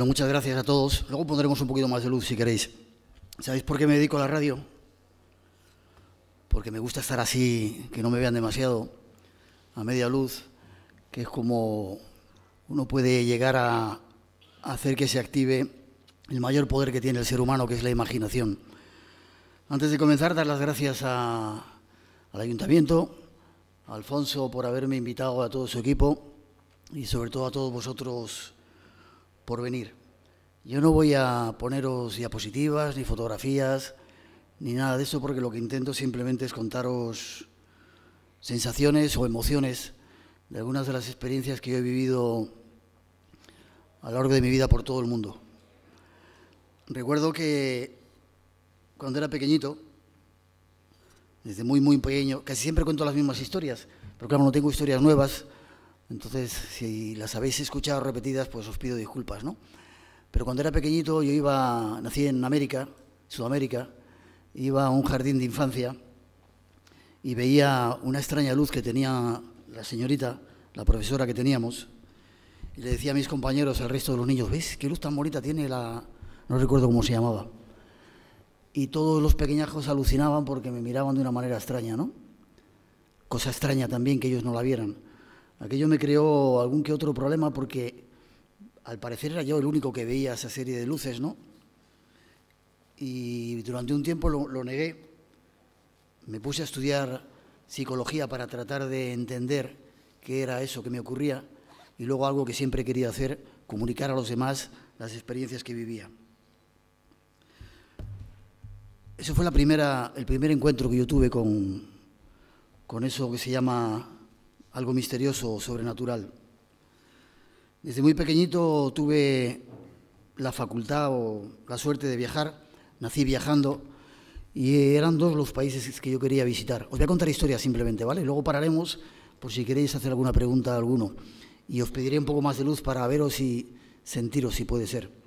Bueno, muchas gracias a todos. Luego pondremos un poquito más de luz si queréis. ¿Sabéis por qué me dedico a la radio? Porque me gusta estar así, que no me vean demasiado, a media luz, que es como uno puede llegar a hacer que se active el mayor poder que tiene el ser humano, que es la imaginación. Antes de comenzar, dar las gracias al ayuntamiento, a Alfonso por haberme invitado a todo su equipo y sobre todo a todos vosotros por venir. Yo no voy a poneros diapositivas, ni fotografías, ni nada de eso, porque lo que intento simplemente es contaros sensaciones o emociones de algunas de las experiencias que yo he vivido a lo largo de mi vida por todo el mundo. Recuerdo que cuando era pequeñito, desde muy, muy pequeño, casi siempre cuento las mismas historias, pero claro, no tengo historias nuevas, entonces si las habéis escuchado repetidas, pues os pido disculpas, ¿no? Pero cuando era pequeñito, yo iba, nací en América, Sudamérica, iba a un jardín de infancia y veía una extraña luz que tenía la señorita, la profesora que teníamos, y le decía a mis compañeros, al resto de los niños, ¿ves qué luz tan bonita tiene la, no recuerdo cómo se llamaba. Y todos los pequeñajos alucinaban porque me miraban de una manera extraña, ¿no? Cosa extraña también que ellos no la vieran. Aquello me creó algún que otro problema porque al parecer era yo el único que veía esa serie de luces, ¿no? Y durante un tiempo lo, negué. Me puse a estudiar psicología para tratar de entender qué era eso que me ocurría y luego algo que siempre quería hacer, comunicar a los demás las experiencias que vivía. Ese fue el primer encuentro que yo tuve con, con eso que se llama algo misterioso o sobrenatural. Desde muy pequeñito tuve la facultad o la suerte de viajar, nací viajando y eran dos los países que yo quería visitar. Os voy a contar historias simplemente, ¿vale? Luego pararemos por si queréis hacer alguna pregunta a alguno y os pediré un poco más de luz para veros y sentiros si puede ser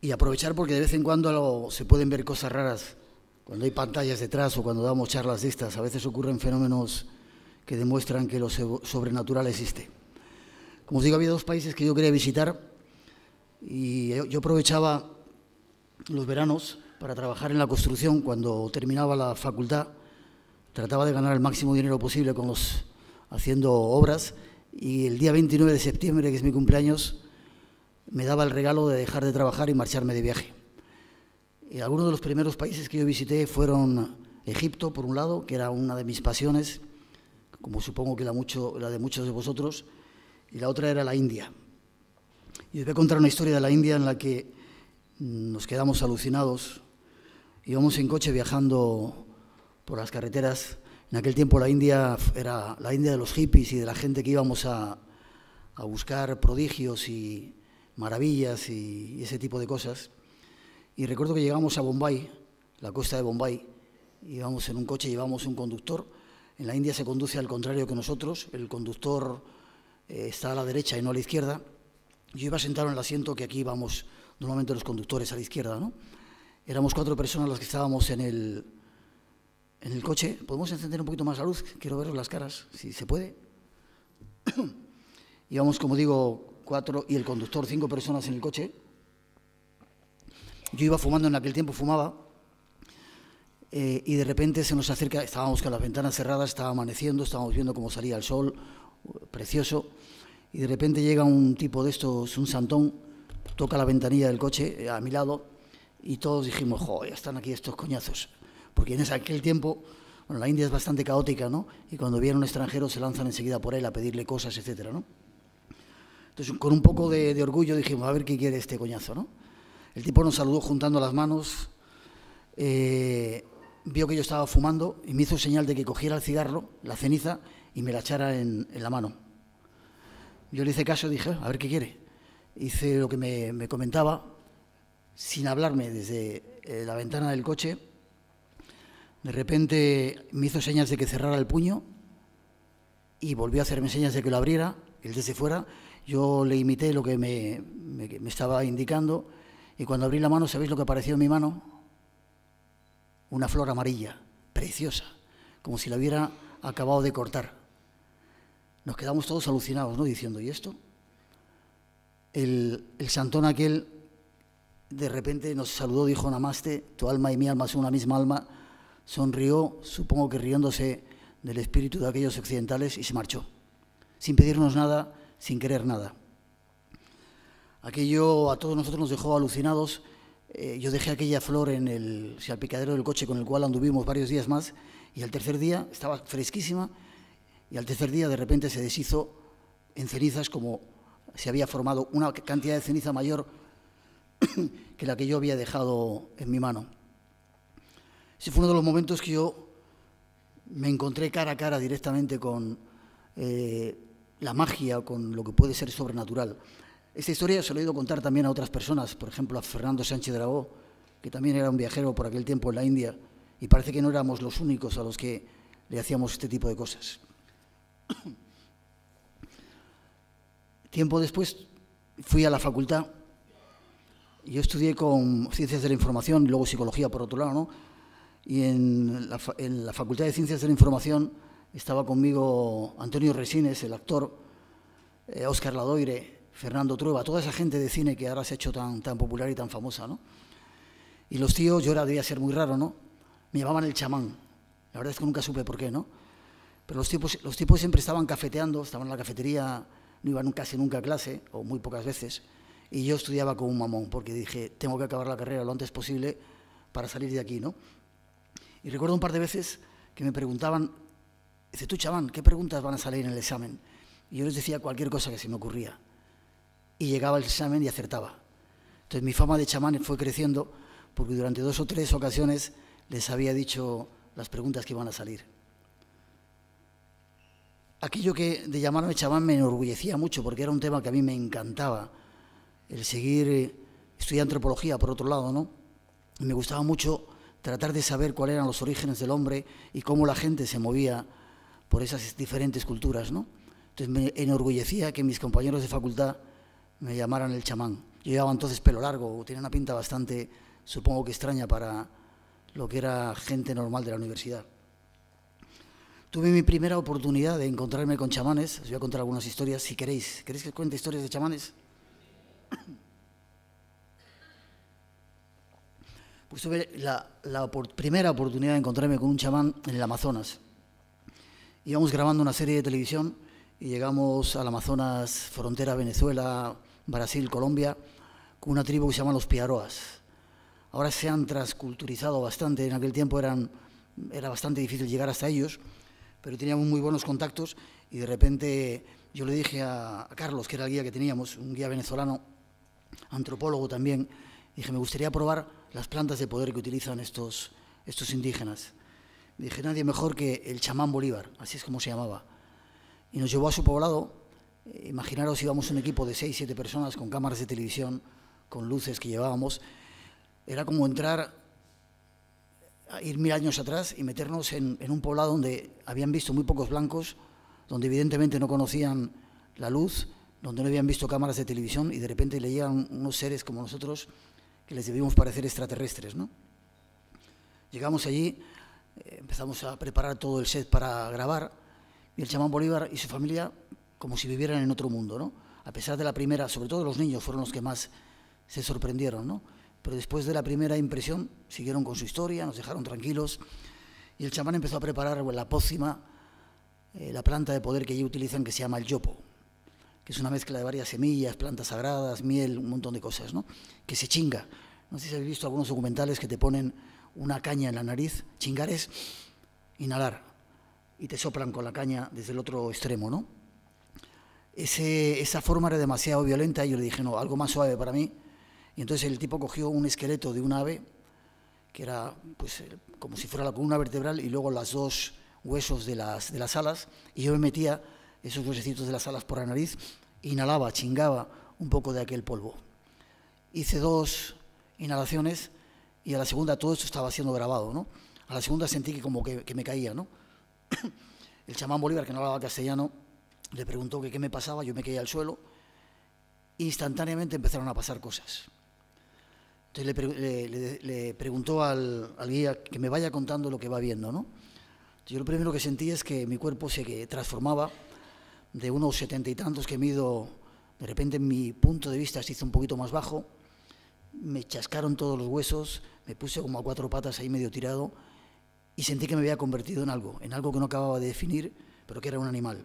y aprovechar porque de vez en cuando se pueden ver cosas raras cuando hay pantallas detrás o cuando damos charlas de estas. A veces ocurren fenómenos que demuestran que lo sobrenatural existe. Como os digo, había dos países que yo quería visitar y yo aprovechaba los veranos para trabajar en la construcción cuando terminaba la facultad. Trataba de ganar el máximo dinero posible con los, haciendo obras y el día 29 de septiembre, que es mi cumpleaños, me daba el regalo de dejar de trabajar y marcharme de viaje. Y algunos de los primeros países que yo visité fueron Egipto, por un lado, que era una de mis pasiones, como supongo que la, mucho, la de muchos de vosotros, y la otra era la India. Y os voy a contar una historia de la India en la que nos quedamos alucinados. Íbamos en coche viajando por las carreteras. En aquel tiempo la India era la India de los hippies y de la gente que íbamos a, a buscar prodigios y, maravillas y, ese tipo de cosas. Y recuerdo que llegamos a Bombay, la costa de Bombay, íbamos en un coche, llevamos un conductor. En la India se conduce al contrario que nosotros, el conductor eh, está a la derecha y no a la izquierda. Yo iba sentado en el asiento que aquí vamos normalmente los conductores a la izquierda, ¿no? Éramos cuatro personas las que estábamos en el, en el coche. ¿Podemos encender un poquito más la luz? Quiero ver las caras, si se puede. Íbamos, como digo, cuatro y el conductor, cinco personas en el coche. Yo iba fumando en aquel tiempo, fumaba, eh, y de repente se nos acerca, estábamos con las ventanas cerradas, estaba amaneciendo, estábamos viendo cómo salía el sol, precioso, y de repente llega un tipo de estos, un santón, toca la ventanilla del coche eh, a mi lado, y todos dijimos, joder, están aquí estos coñazos. Porque en ese, aquel tiempo, bueno, la India es bastante caótica, ¿no? Y cuando viene un extranjero se lanzan enseguida por él a pedirle cosas, etcétera, ¿no? Entonces, con un poco de, orgullo dijimos, a ver qué quiere este coñazo, ¿no? El tipo nos saludó juntando las manos, eh, vio que yo estaba fumando y me hizo señal de que cogiera el cigarro, la ceniza, y me la echara en, la mano. Yo le hice caso dije, a ver qué quiere. Hice lo que me, comentaba, sin hablarme, desde eh, la ventana del coche. De repente me hizo señas de que cerrara el puño y volvió a hacerme señas de que lo abriera, él desde fuera, yo le imité lo que me, estaba indicando y cuando abrí la mano, ¿sabéis lo que apareció en mi mano? Una flor amarilla, preciosa, como si la hubiera acabado de cortar. Nos quedamos todos alucinados, ¿no? Diciendo, ¿y esto? el, el santón aquel de repente nos saludó, dijo Namaste, tu alma y mi alma son una misma alma, sonrió, supongo que riéndose del espíritu de aquellos occidentales y se marchó, sin pedirnos nada, sin querer nada. Aquello a todos nosotros nos dejó alucinados. Eh, yo dejé aquella flor en el salpicadero del coche con el cual anduvimos varios días más y al tercer día estaba fresquísima y al tercer día de repente se deshizo en cenizas como se había formado una cantidad de ceniza mayor que la que yo había dejado en mi mano. Ese fue uno de los momentos que yo me encontré cara a cara directamente con eh, la magia, con lo que puede ser sobrenatural. Esta historia se lo he oído contar también a otras personas, por ejemplo a Fernando Sánchez Dragó, que también era un viajero por aquel tiempo en la India, y parece que no éramos los únicos a los que le hacíamos este tipo de cosas. Tiempo después fui a la facultad yo estudié con Ciencias de la Información y luego Psicología, por otro lado, ¿no? Y en la, Facultad de Ciencias de la Información estaba conmigo Antonio Resines, el actor, eh, Ladoire, Fernando Trueba, toda esa gente de cine que ahora se ha hecho tan, tan popular y tan famosa, ¿no? Y los tíos, yo era, debía ser muy raro, ¿no? Me llamaban el chamán. La verdad es que nunca supe por qué, ¿no? Pero los tipos, los tipos siempre estaban cafeteando, estaban en la cafetería, no iban casi nunca a clase, o muy pocas veces. Y yo estudiaba como un mamón, porque dije, tengo que acabar la carrera lo antes posible para salir de aquí, ¿no? Y recuerdo un par de veces que me preguntaban, dice, tú, chaván, ¿qué preguntas van a salir en el examen? Y yo les decía cualquier cosa que se me ocurría. Y llegaba el examen y acertaba. Entonces mi fama de chamán fue creciendo porque durante dos o tres ocasiones les había dicho las preguntas que iban a salir. Aquello que de llamarme chamán me enorgullecía mucho porque era un tema que a mí me encantaba el seguir, eh, estudiar antropología por otro lado, ¿no? Me gustaba mucho tratar de saber cuáles eran los orígenes del hombre y cómo la gente se movía por esas diferentes culturas, ¿no? Entonces me enorgullecía que mis compañeros de facultad me llamaran el chamán. Yo llevaba entonces pelo largo, tenía una pinta bastante, supongo que extraña para lo que era gente normal de la universidad. Tuve mi primera oportunidad de encontrarme con chamanes, os voy a contar algunas historias, si queréis. ¿Queréis que cuente historias de chamanes? Pues tuve la, primera oportunidad de encontrarme con un chamán en el Amazonas. Íbamos grabando una serie de televisión y llegamos al Amazonas, frontera Venezuela, Brasil, Colombia, con una tribu que se llama los Piaroas. Ahora se han transculturizado bastante, en aquel tiempo eran, era bastante difícil llegar hasta ellos, pero teníamos muy buenos contactos y de repente yo le dije a Carlos, que era el guía que teníamos, un guía venezolano, antropólogo también, dije, me gustaría probar las plantas de poder que utilizan estos, estos indígenas. Dije, nadie mejor que el chamán Bolívar, así es como se llamaba. Y nos llevó a su poblado. Eh, imaginaros, íbamos un equipo de seis, siete personas con cámaras de televisión, con luces que llevábamos. Era como entrar, ir mil años atrás y meternos en, un poblado donde habían visto muy pocos blancos, donde evidentemente no conocían la luz, donde no habían visto cámaras de televisión y de repente leían unos seres como nosotros que les debíamos parecer extraterrestres. ¿no? Llegamos allí, eh, empezamos a preparar todo el set para grabar y el chamán Bolívar y su familia como si vivieran en otro mundo. ¿no? A pesar de la primera, sobre todo los niños fueron los que más se sorprendieron. ¿no? Pero después de la primera impresión siguieron con su historia, nos dejaron tranquilos y el chamán empezó a preparar la pócima, eh, la planta de poder que allí utilizan que se llama el yopo que es una mezcla de varias semillas, plantas sagradas, miel, un montón de cosas, ¿no? que se chinga. No sé si habéis visto algunos documentales que te ponen una caña en la nariz, chingar es inhalar, y te soplan con la caña desde el otro extremo. ¿no? Esa forma era demasiado violenta y yo le dije, no, algo más suave para mí. Y entonces el tipo cogió un esqueleto de un ave, que era pues, como si fuera la columna vertebral, y luego las dos huesos de las, de las alas, y yo me metía esos huesecitos de las alas por la nariz, inhalaba, chingaba un poco de aquel polvo. Hice dos inhalaciones y a la segunda todo esto estaba siendo grabado, ¿no? A la segunda sentí que como que, me caía, ¿no? El chamán Bolívar, que no hablaba castellano, le preguntó que qué me pasaba, yo me caía al suelo. Instantáneamente empezaron a pasar cosas. Entonces le, preguntó al, al, guía que me vaya contando lo que va viendo, ¿no? Yo lo primero que sentí es que mi cuerpo se transformaba de unos setenta y tantos que mido De repente mi punto de vista se hizo un poquito más bajo, me chascaron todos los huesos, me puse como a cuatro patas ahí medio tirado y sentí que me había convertido en algo, en algo que no acababa de definir, pero que era un animal.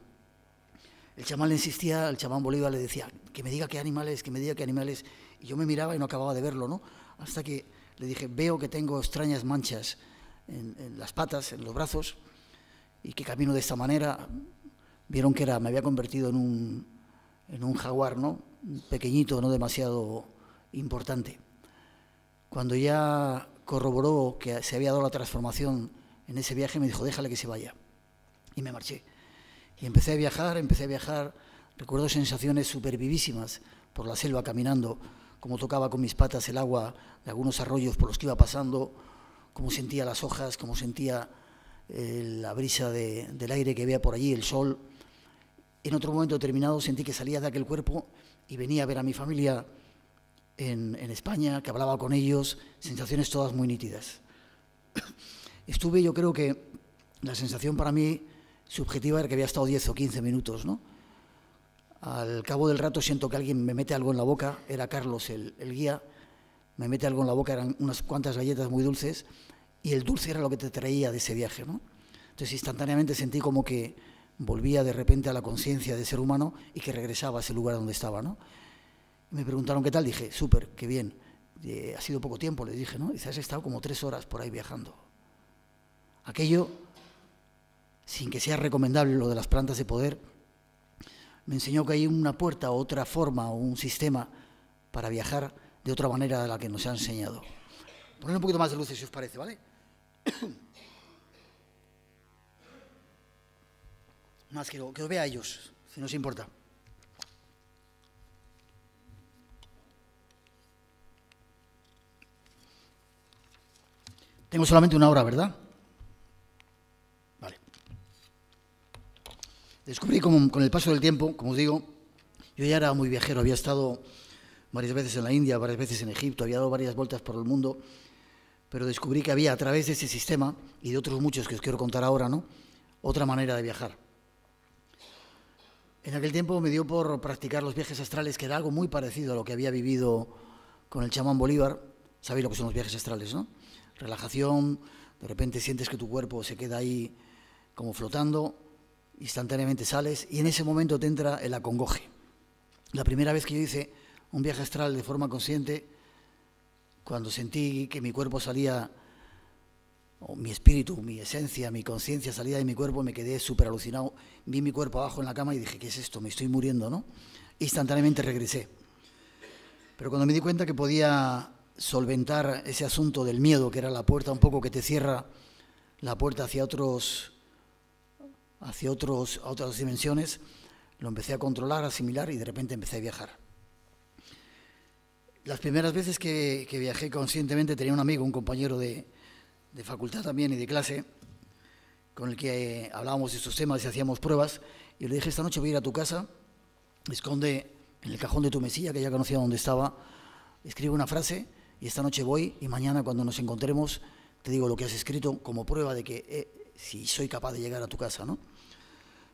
El chamán le insistía, el chamán Bolívar le decía, que me diga qué animales, que me diga qué animales, y yo me miraba y no acababa de verlo, ¿no? Hasta que le dije, veo que tengo extrañas manchas en, las patas, en los brazos, y que camino de esta manera. Vieron que era, me había convertido en un, en un jaguar, ¿no? Pequeñito, no demasiado importante. Cuando ya corroboró que se había dado la transformación en ese viaje, me dijo, déjale que se vaya. Y me marché. Y empecé a viajar, empecé a viajar. Recuerdo sensaciones súper vivísimas por la selva caminando, como tocaba con mis patas el agua de algunos arroyos por los que iba pasando, cómo sentía las hojas, cómo sentía eh, la brisa de, del aire que veía por allí, el sol. En otro momento determinado sentí que salía de aquel cuerpo y venía a ver a mi familia en, en España, que hablaba con ellos, sensaciones todas muy nítidas. Estuve, yo creo que la sensación para mí subjetiva era que había estado 10 o 15 minutos, ¿no? Al cabo del rato siento que alguien me mete algo en la boca, era Carlos el, el guía, me mete algo en la boca, eran unas cuantas galletas muy dulces, y el dulce era lo que te traía de ese viaje, ¿no? Entonces instantáneamente sentí como que volvía de repente a la conciencia de ser humano y que regresaba a ese lugar donde estaba, ¿no? Me preguntaron qué tal, dije, súper, qué bien. Eh, ha sido poco tiempo, les dije, ¿no? Dice, has estado como tres horas por ahí viajando. Aquello, sin que sea recomendable lo de las plantas de poder, me enseñó que hay una puerta, otra forma o un sistema para viajar de otra manera de la que nos ha enseñado. Poner un poquito más de luces si os parece, ¿vale? Más que lo, que lo vea ellos, si no os importa. Tengo solamente una hora, ¿verdad? Vale. Descubrí como, con el paso del tiempo, como digo, yo ya era muy viajero, había estado varias veces en la India, varias veces en Egipto, había dado varias vueltas por el mundo, pero descubrí que había a través de ese sistema y de otros muchos que os quiero contar ahora, ¿no? Otra manera de viajar. En aquel tiempo me dio por practicar los viajes astrales, que era algo muy parecido a lo que había vivido con el chamán Bolívar. Sabéis lo que son los viajes astrales, ¿no? Relajación, de repente sientes que tu cuerpo se queda ahí como flotando, instantáneamente sales y en ese momento te entra el acongoje. La primera vez que yo hice un viaje astral de forma consciente, cuando sentí que mi cuerpo salía, o mi espíritu, mi esencia, mi conciencia salía de mi cuerpo, me quedé súper alucinado. Vi mi cuerpo abajo en la cama y dije, ¿qué es esto? Me estoy muriendo, ¿no? Instantáneamente regresé. Pero cuando me di cuenta que podía solventar ese asunto del miedo, que era la puerta un poco que te cierra la puerta hacia otros hacia otras dimensiones, lo empecé a controlar, a asimilar y de repente empecé a viajar. Las primeras veces que, viajé conscientemente tenía un amigo, un compañero de, de, facultad también y de clase, con el que eh, hablábamos de estos temas y hacíamos pruebas, y le dije, esta noche voy a ir a tu casa, esconde en el cajón de tu mesilla, que ya conocía dónde estaba, escribe una frase, y esta noche voy, y mañana cuando nos encontremos, te digo lo que has escrito como prueba de que eh, si soy capaz de llegar a tu casa, ¿no?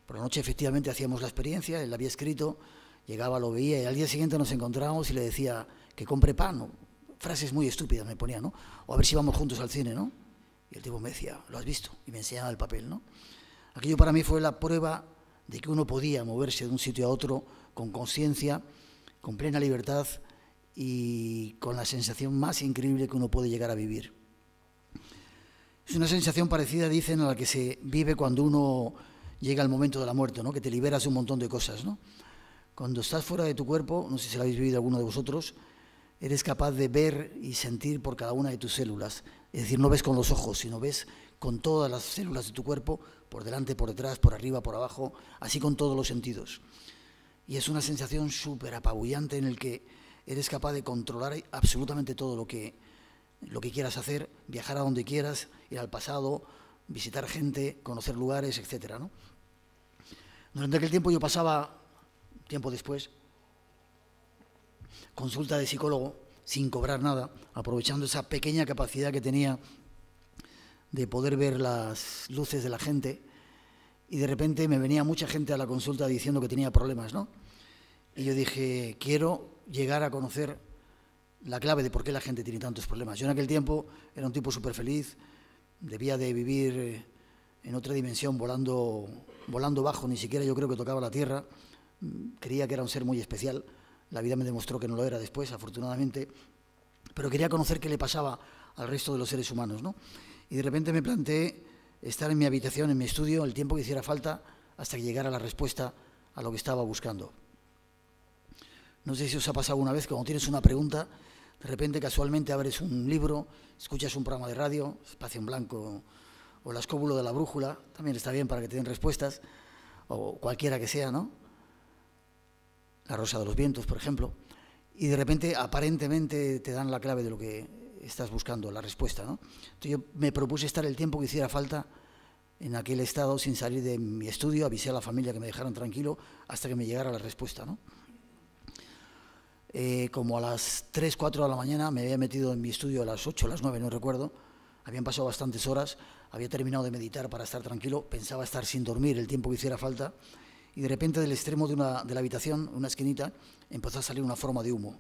Por la noche efectivamente hacíamos la experiencia, él la había escrito, llegaba, lo veía, y al día siguiente nos encontrábamos y le decía que compre pan, frases muy estúpidas me ponía, ¿no? O a ver si vamos juntos al cine, ¿no? Y el tipo me decía, ¿lo has visto? Y me enseñaba el papel, ¿no? Aquello para mí fue la prueba de que uno podía moverse de un sitio a otro con conciencia, con plena libertad y con la sensación más increíble que uno puede llegar a vivir. Es una sensación parecida, dicen, a la que se vive cuando uno llega el momento de la muerte, ¿no? que te liberas de un montón de cosas. Cuando estás fuera de tu cuerpo, no sé si lo habéis vivido alguno de vosotros, eres capaz de ver y sentir por cada una de tus células. Es decir, no ves con los ojos, sino ves con todas las células de tu cuerpo, por delante, por detrás, por arriba, por abajo, así con todos los sentidos. Y es una sensación súper apabullante en el que eres capaz de controlar absolutamente todo lo que, lo que quieras hacer, viajar a donde quieras, ir al pasado, visitar gente, conocer lugares, etcétera, ¿no? Durante aquel tiempo yo pasaba, tiempo después, consulta de psicólogo sin cobrar nada, aprovechando esa pequeña capacidad que tenía de poder ver las luces de la gente y de repente me venía mucha gente a la consulta diciendo que tenía problemas, ¿no? Y yo dije, quiero llegar a conocer la clave de por qué la gente tiene tantos problemas. Yo en aquel tiempo era un tipo súper feliz, debía de vivir eh, en otra dimensión, volando, volando bajo, ni siquiera yo creo que tocaba la tierra. Creía que era un ser muy especial. La vida me demostró que no lo era después, afortunadamente. Pero quería conocer qué le pasaba al resto de los seres humanos. ¿no? Y de repente me planteé estar en mi habitación, en mi estudio, el tiempo que hiciera falta hasta que llegara la respuesta a lo que estaba buscando. No sé si os ha pasado una vez cuando tienes una pregunta, de repente casualmente abres un libro, escuchas un programa de radio, Espacio en Blanco o La Escóbulo de la Brújula, también está bien para que te den respuestas, o cualquiera que sea, ¿no? La Rosa de los Vientos, por ejemplo, y de repente aparentemente te dan la clave de lo que estás buscando, la respuesta, ¿no? Entonces yo me propuse estar el tiempo que hiciera falta en aquel estado sin salir de mi estudio, avisé a la familia que me dejaran tranquilo hasta que me llegara la respuesta, ¿no? Eh, como a las 3, 4 de la mañana me había metido en mi estudio a las 8, a las 9, no recuerdo, habían pasado bastantes horas, había terminado de meditar para estar tranquilo, pensaba estar sin dormir el tiempo que hiciera falta, y de repente del extremo de, una, de la habitación, una esquinita, empezó a salir una forma de humo.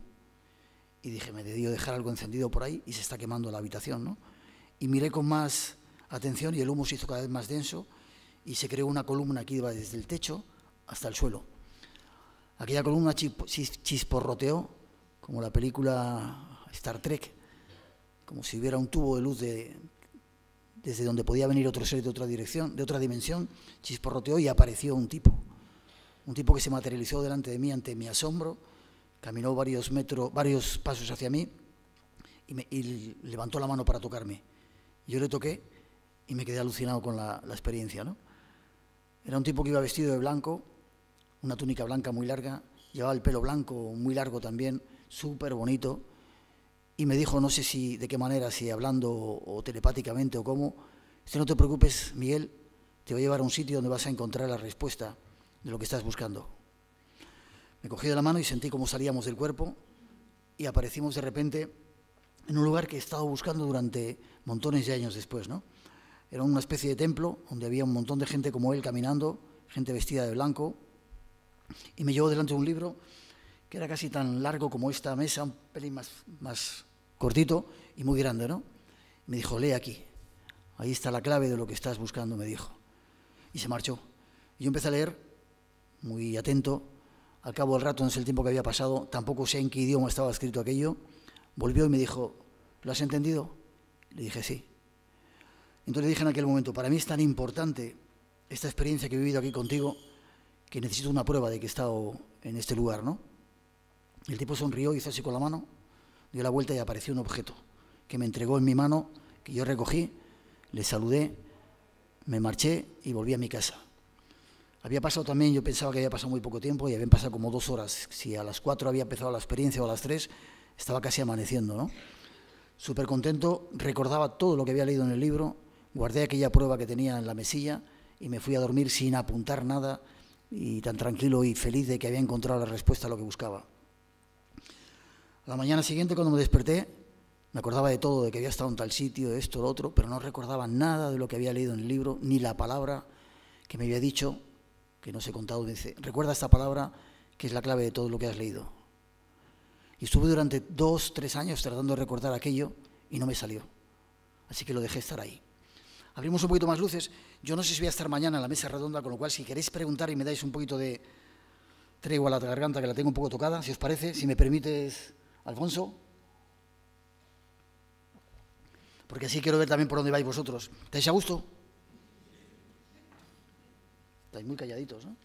Y dije, me debió dejar algo encendido por ahí y se está quemando la habitación, ¿no? Y miré con más atención y el humo se hizo cada vez más denso y se creó una columna que iba desde el techo hasta el suelo. Aquella columna chisporroteó, como la película Star Trek, como si hubiera un tubo de luz de, desde donde podía venir otro ser de otra dirección, de otra dimensión, chisporroteó y apareció un tipo. Un tipo que se materializó delante de mí ante mi asombro, caminó varios metros, varios pasos hacia mí y, levantó la mano para tocarme. Yo le toqué y me quedé alucinado con la, la experiencia. ¿no? Era un tipo que iba vestido de blanco, una túnica blanca muy larga, llevaba el pelo blanco muy largo también, súper bonito, y me dijo, no sé si de qué manera, si hablando o, telepáticamente o cómo, si no te preocupes, Miguel, te voy a llevar a un sitio donde vas a encontrar la respuesta de lo que estás buscando. Me cogí de la mano y sentí cómo salíamos del cuerpo y aparecimos de repente en un lugar que he estado buscando durante montones de años después, ¿no? Era una especie de templo donde había un montón de gente como él caminando, gente vestida de blanco, y me llevó delante de un libro que era casi tan largo como esta mesa, un pelín más, más cortito y muy grande, ¿no? Me dijo, lee aquí, ahí está la clave de lo que estás buscando, me dijo. Y se marchó. Y yo empecé a leer, muy atento, al cabo del rato, no sé el tiempo que había pasado, tampoco sé en qué idioma estaba escrito aquello, volvió y me dijo, ¿lo has entendido? Le dije, sí. Entonces le dije en aquel momento, para mí es tan importante esta experiencia que he vivido aquí contigo, que necesito una prueba de que he estado en este lugar, ¿no? El tipo sonrió, hizo así con la mano, dio la vuelta y apareció un objeto que me entregó en mi mano, que yo recogí, le saludé, me marché y volví a mi casa. Había pasado también, yo pensaba que había pasado muy poco tiempo y habían pasado como dos horas. Si a las cuatro había empezado la experiencia o a las tres, estaba casi amaneciendo, ¿no? Súper contento, recordaba todo lo que había leído en el libro, guardé aquella prueba que tenía en la mesilla y me fui a dormir sin apuntar nada, y tan tranquilo y feliz de que había encontrado la respuesta a lo que buscaba. La mañana siguiente, cuando me desperté, me acordaba de todo, de que había estado en tal sitio, de esto, lo otro, pero no recordaba nada de lo que había leído en el libro, ni la palabra que me había dicho, que no se he contado. Me dice, recuerda esta palabra que es la clave de todo lo que has leído. Y estuve durante dos, tres años tratando de recordar aquello y no me salió. Así que lo dejé estar ahí abrimos un poquito más luces. Yo no sé si voy a estar mañana en la mesa redonda, con lo cual si queréis preguntar y me dais un poquito de tregua a la garganta, que la tengo un poco tocada, si os parece, si me permites, Alfonso. Porque así quiero ver también por dónde vais vosotros. ¿Estáis a gusto? Estáis muy calladitos, ¿no?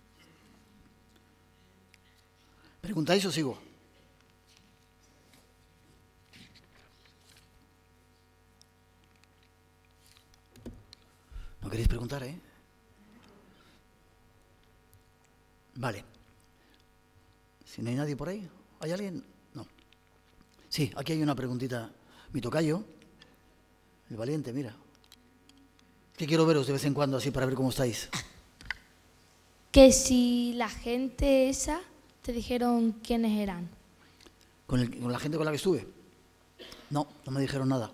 ¿Preguntáis o sigo? ¿No queréis preguntar, eh? Vale. Si no hay nadie por ahí, ¿hay alguien? Sí, aquí hay una preguntita. Mi tocayo, el valiente, mira. Que quiero veros de vez en cuando así para ver cómo estáis. Que si la gente esa te dijeron quiénes eran. ¿Con, ¿Con la gente con la que estuve? No, no me dijeron nada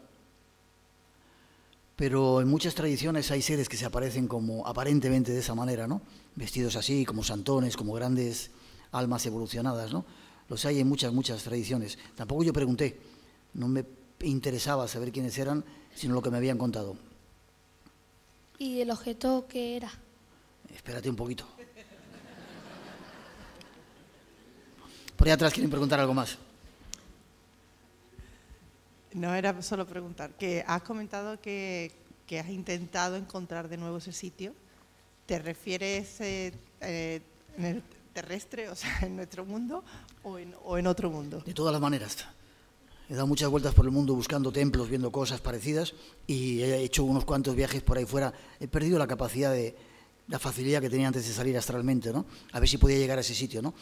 pero en muchas tradiciones hay seres que se aparecen como aparentemente de esa manera, ¿no? Vestidos así, como santones, como grandes almas evolucionadas, ¿no? Los hay en muchas, muchas tradiciones. Tampoco yo pregunté, no me interesaba saber quiénes eran, sino lo que me habían contado. ¿Y el objeto qué era? Espérate un poquito. Por ahí atrás quieren preguntar algo más. No era solo preguntar, que has comentado que, que has intentado encontrar de nuevo ese sitio. ¿Te refieres eh, eh, en el terrestre, o sea, en nuestro mundo, o en, o en otro mundo? De todas las maneras. He dado muchas vueltas por el mundo buscando templos, viendo cosas parecidas y he hecho unos cuantos viajes por ahí fuera. He perdido la capacidad de, la facilidad que tenía antes de salir astralmente, ¿no? A ver si podía llegar a ese sitio, ¿no?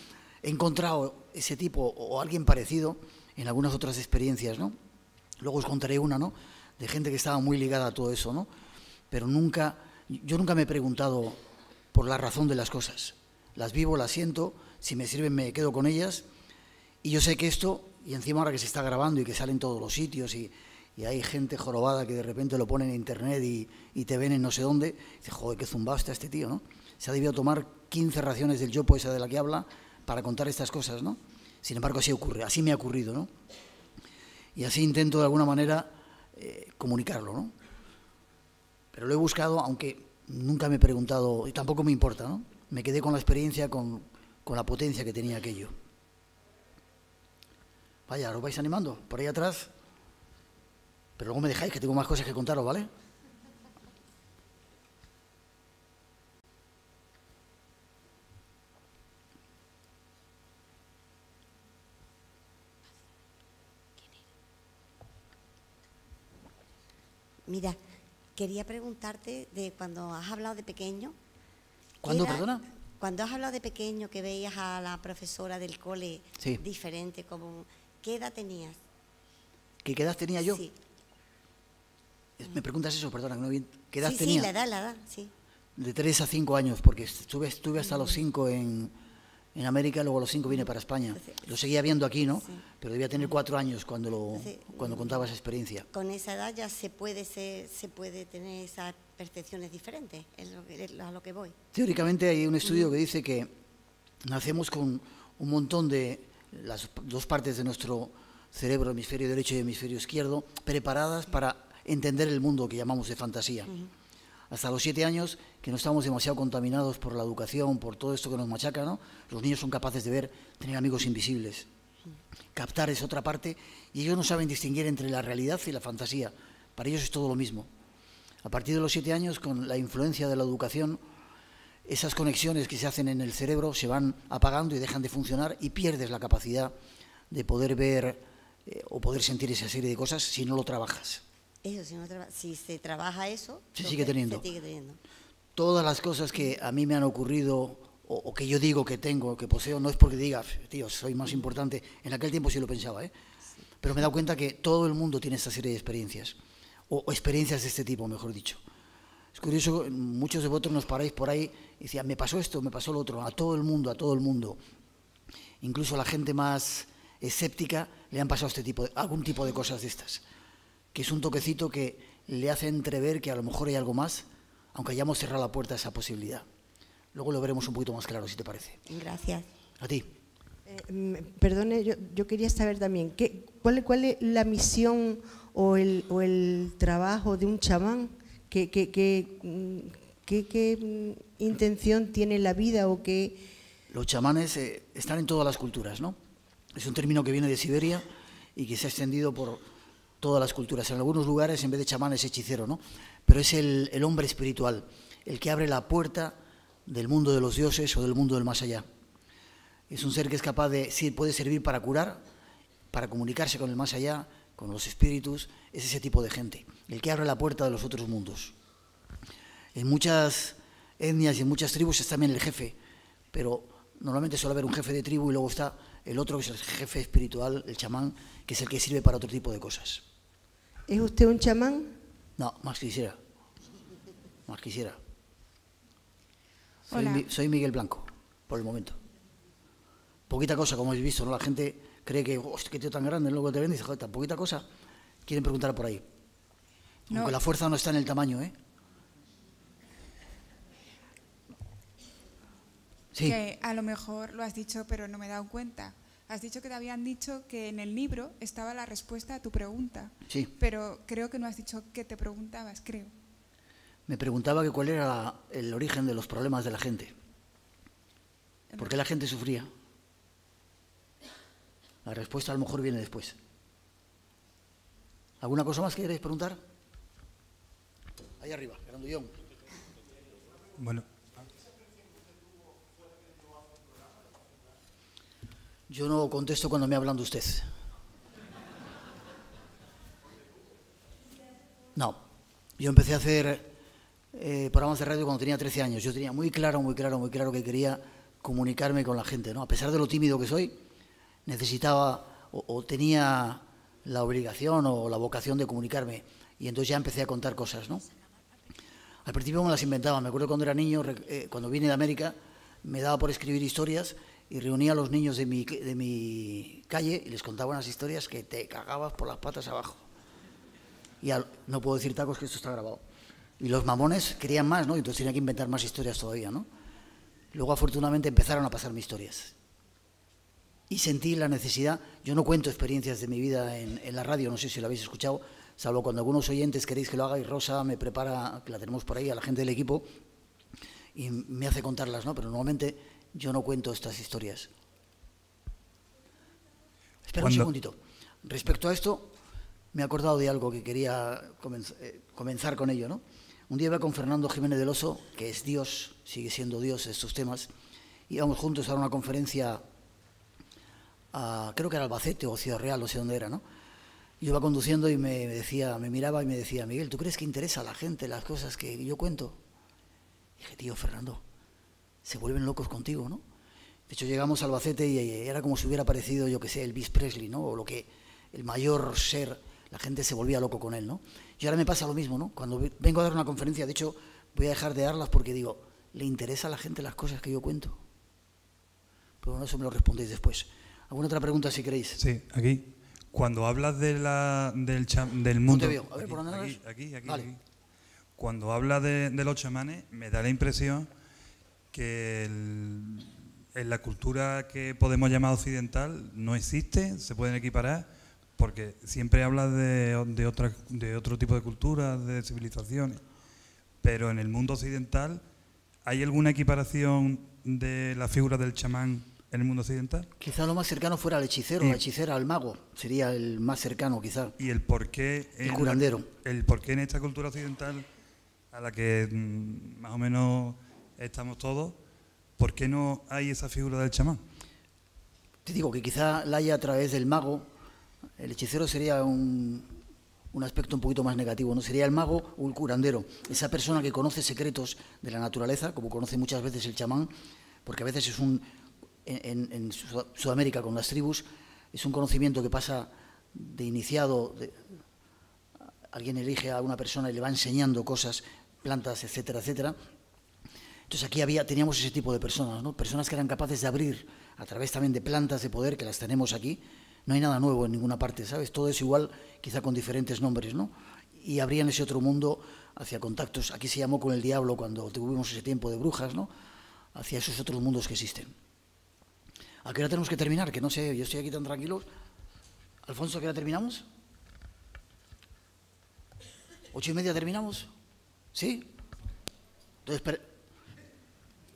He encontrado ese tipo o alguien parecido en algunas otras experiencias, ¿no? Luego os contaré una, ¿no? De gente que estaba muy ligada a todo eso, ¿no? Pero nunca, yo nunca me he preguntado por la razón de las cosas. Las vivo, las siento, si me sirven me quedo con ellas. Y yo sé que esto, y encima ahora que se está grabando y que sale en todos los sitios y, y hay gente jorobada que de repente lo pone en internet y, y te ven en no sé dónde, dice, joder, qué zumbado está este tío, ¿no? Se ha debido tomar 15 raciones del yopo esa de la que habla para contar estas cosas, ¿no? Sin embargo, así ocurre, así me ha ocurrido, ¿no? Y así intento de alguna manera eh, comunicarlo, ¿no? Pero lo he buscado, aunque nunca me he preguntado, y tampoco me importa, ¿no? Me quedé con la experiencia, con, con la potencia que tenía aquello. Vaya, ¿os vais animando? Por ahí atrás. Pero luego me dejáis que tengo más cosas que contaros, ¿vale? Mira, quería preguntarte de cuando has hablado de pequeño. ¿qué ¿Cuándo, era- perdona? Cuando has hablado de pequeño que veías a la profesora del cole Sí. diferente, como ¿qué edad tenías? ¿Qué edad tenía yo? Sí. Me preguntas eso, perdona, no bien. ¿Qué edad sí, tenía? sí, la edad, la edad, sí. De 3 a 5 años, porque estuve, estuve hasta los 5 en, en América, luego a los 5 vine para España. Lo seguía viendo aquí, ¿no? Sí. Pero debía tener 4 años cuando, lo, Sí. cuando contaba esa experiencia. Con esa edad ya se puede se puede tener esas percepciones diferentes, es lo es a lo que voy. Teóricamente hay un estudio que dice que nacemos con un montón de las dos partes de nuestro cerebro, hemisferio derecho y hemisferio izquierdo, preparadas para entender el mundo que llamamos de fantasía. Hasta los siete años, que no estamos demasiado contaminados por la educación, por todo esto que nos machaca, ¿no? Los niños son capaces de ver, tener amigos invisibles. Captar es otra parte y ellos no saben distinguir entre la realidad y la fantasía. Para ellos es todo lo mismo. A partir de los siete años, con la influencia de la educación, esas conexiones que se hacen en el cerebro se van apagando y dejan de funcionar y pierdes la capacidad de poder ver eh, o poder sentir esa serie de cosas si no lo trabajas. Eso, si, no traba- si se trabaja eso, Se sigue teniendo. Se sigue teniendo. Todas las cosas que a mí me han ocurrido o, o que yo digo que tengo, que poseo, no es porque diga, tío, soy más importante. En aquel tiempo sí lo pensaba, ¿eh? Pero me he dado cuenta que todo el mundo tiene esta serie de experiencias, o, o experiencias de este tipo, mejor dicho. Es curioso, muchos de vosotros nos paráis por ahí y decían, me pasó esto, me pasó lo otro, a todo el mundo, a todo el mundo. Incluso a la gente más escéptica le han pasado este tipo de- algún tipo de cosas de estas, que es un toquecito que le hace entrever que a lo mejor hay algo más, aunque hayamos cerrado la puerta a esa posibilidad. Luego lo veremos un poquito más claro, si te parece. Gracias. A ti. Eh, mm, perdone, yo, yo quería saber también, ¿qué, cuál, ¿cuál es la misión o el, o el trabajo de un chamán? ¿Qué, qué, qué, mm, mm, intención tiene la vida o qué...? Los chamanes eh, están en todas las culturas, ¿no? Es un término que viene de Siberia y que se ha extendido por todas las culturas. En algunos lugares, en vez de chamán, es hechicero, ¿no? Pero es el, el hombre espiritual, el que abre la puerta del mundo de los dioses o del mundo del más allá. Es un ser que es capaz de, sí, puede servir para curar, para comunicarse con el más allá, con los espíritus, es ese tipo de gente, el que abre la puerta de los otros mundos. En muchas etnias y en muchas tribus está también el jefe, pero normalmente suele haber un jefe de tribu y luego está el otro que es el jefe espiritual, el chamán, que es el que sirve para otro tipo de cosas. ¿Es usted un chamán? No, más quisiera. Más quisiera. Soy, Hola. Soy Miguel Blanco, por el momento. Poquita cosa, como habéis visto, ¿no? La gente cree que, hostia, qué tío tan grande, luego te ven y dice, joder, tan poquita cosa. Quieren preguntar por ahí. No. Aunque la fuerza no está en el tamaño, ¿eh? Sí. que a lo mejor lo has dicho pero no me he dado cuenta. Has dicho que te habían dicho que en el libro estaba la respuesta a tu pregunta, Sí. pero creo que no has dicho qué te preguntabas, creo. Me preguntaba que cuál era la- el origen de los problemas de la gente. ¿Por qué la gente sufría? La respuesta a lo mejor viene después. ¿Alguna cosa más que queréis preguntar? Ahí arriba, Grandullón. Bueno, Yo no contesto cuando me hablan de usted. No. Yo empecé a hacer eh, programas de radio cuando tenía 13 años. Yo tenía muy claro, muy claro, muy claro que quería comunicarme con la gente. ¿no? A pesar de lo tímido que soy, necesitaba o, o tenía la obligación o la vocación de comunicarme. Y entonces ya empecé a contar cosas. ¿no? Al principio me las inventaba. Me acuerdo cuando era niño, eh, cuando vine de América, me daba por escribir historias y reunía a los niños de mi, de mi calle y les contaba unas historias que te cagabas por las patas abajo. Y no puedo decir tacos que esto está grabado. Y los mamones querían más, ¿no? Entonces tenía que inventar más historias todavía, ¿no? Luego afortunadamente empezaron a pasarme historias. Y sentí la necesidad, yo no cuento experiencias de mi vida en, en la radio, no sé si lo habéis escuchado, salvo cuando algunos oyentes queréis que lo haga y Rosa me prepara, que la tenemos por ahí, a la gente del equipo, y me hace contarlas, ¿no? Pero normalmente yo no cuento estas historias. Espera un segundito. Respecto a esto, me he acordado de algo que quería eh, comenzar con ello, ¿no? Un día iba con Fernando Jiménez del Oso, que es Dios, sigue siendo Dios en estos temas, íbamos juntos a una conferencia a, creo que era Albacete o Ciudad Real, no sé dónde era, ¿no? Yo iba conduciendo y me decía, me miraba y me decía, Miguel, ¿tú crees que interesa a la gente las cosas que yo cuento? dije, tío, Fernando, se vuelven locos contigo, ¿no? De hecho, llegamos a Albacete y eh, era como si hubiera aparecido, yo que sé, Elvis Presley, ¿no? O lo que, el mayor ser, la gente se volvía loco con él, ¿no? Y ahora me pasa lo mismo, ¿no? Cuando ve- vengo a dar una conferencia, de hecho, voy a dejar de darlas porque digo, ¿le interesa a la gente las cosas que yo cuento? Pero bueno, eso me lo respondéis después. ¿Alguna otra pregunta si queréis? sí, aquí. Cuando hablas de la, del, del mundo... A ver, aquí, ¿por dónde aquí, aquí, aquí, Vale. aquí. Cuando hablas de, de los chamanes, me da la impresión que el- en la cultura que podemos llamar occidental no existe, se pueden equiparar, porque siempre hablas de, de, otra, de otro tipo de culturas, de civilizaciones, pero en el mundo occidental, ¿hay alguna equiparación de la figura del chamán en el mundo occidental? Quizá lo más cercano fuera al hechicero, Y- la hechicera, al mago. Sería el más cercano, quizá. y el por qué El la- curandero. el por qué en esta cultura occidental a la que mm, más o menos estamos todos, ¿por qué no hay esa figura del chamán? Te digo que quizá la haya a través del mago. El hechicero sería un, un aspecto un poquito más negativo, ¿no? Sería el mago o el curandero. Esa persona que conoce secretos de la naturaleza, como conoce muchas veces el chamán, porque a veces es un. En, en- en Sud- Sudamérica, con las tribus, es un conocimiento que pasa de iniciado. de- alguien elige a una persona y le va enseñando cosas, plantas, etcétera, etcétera. Entonces aquí había, teníamos ese tipo de personas, ¿no? Personas que eran capaces de abrir a través también de plantas de poder, que las tenemos aquí. No hay nada nuevo en ninguna parte, ¿sabes? Todo es igual, quizá con diferentes nombres, ¿no? Y abrían ese otro mundo hacia contactos. Aquí se llamó con el diablo cuando tuvimos ese tiempo de brujas, ¿no? Hacia esos otros mundos que existen. ¿A qué hora tenemos que terminar? Que no sé, yo estoy aquí tan tranquilo. Alfonso, ¿a qué hora terminamos? ¿Ocho y media terminamos? ¿Sí? Entonces, espera-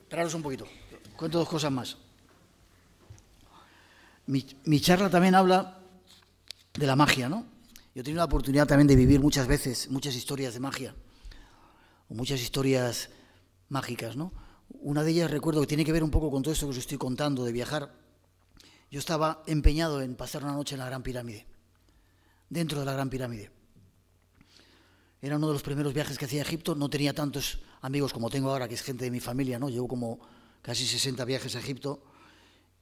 esperaros un poquito. Cuento dos cosas más. Mi, mi charla también habla de la magia, ¿no? Yo he tenido la oportunidad también de vivir muchas veces muchas historias de magia, o muchas historias mágicas, ¿no? Una de ellas recuerdo que tiene que ver un poco con todo esto que os estoy contando de viajar. Yo estaba empeñado en pasar una noche en la Gran Pirámide, dentro de la Gran Pirámide. Era uno de los primeros viajes que hacía a Egipto. No tenía tantos amigos como tengo ahora, que es gente de mi familia, ¿no? Llevo como casi 60 viajes a Egipto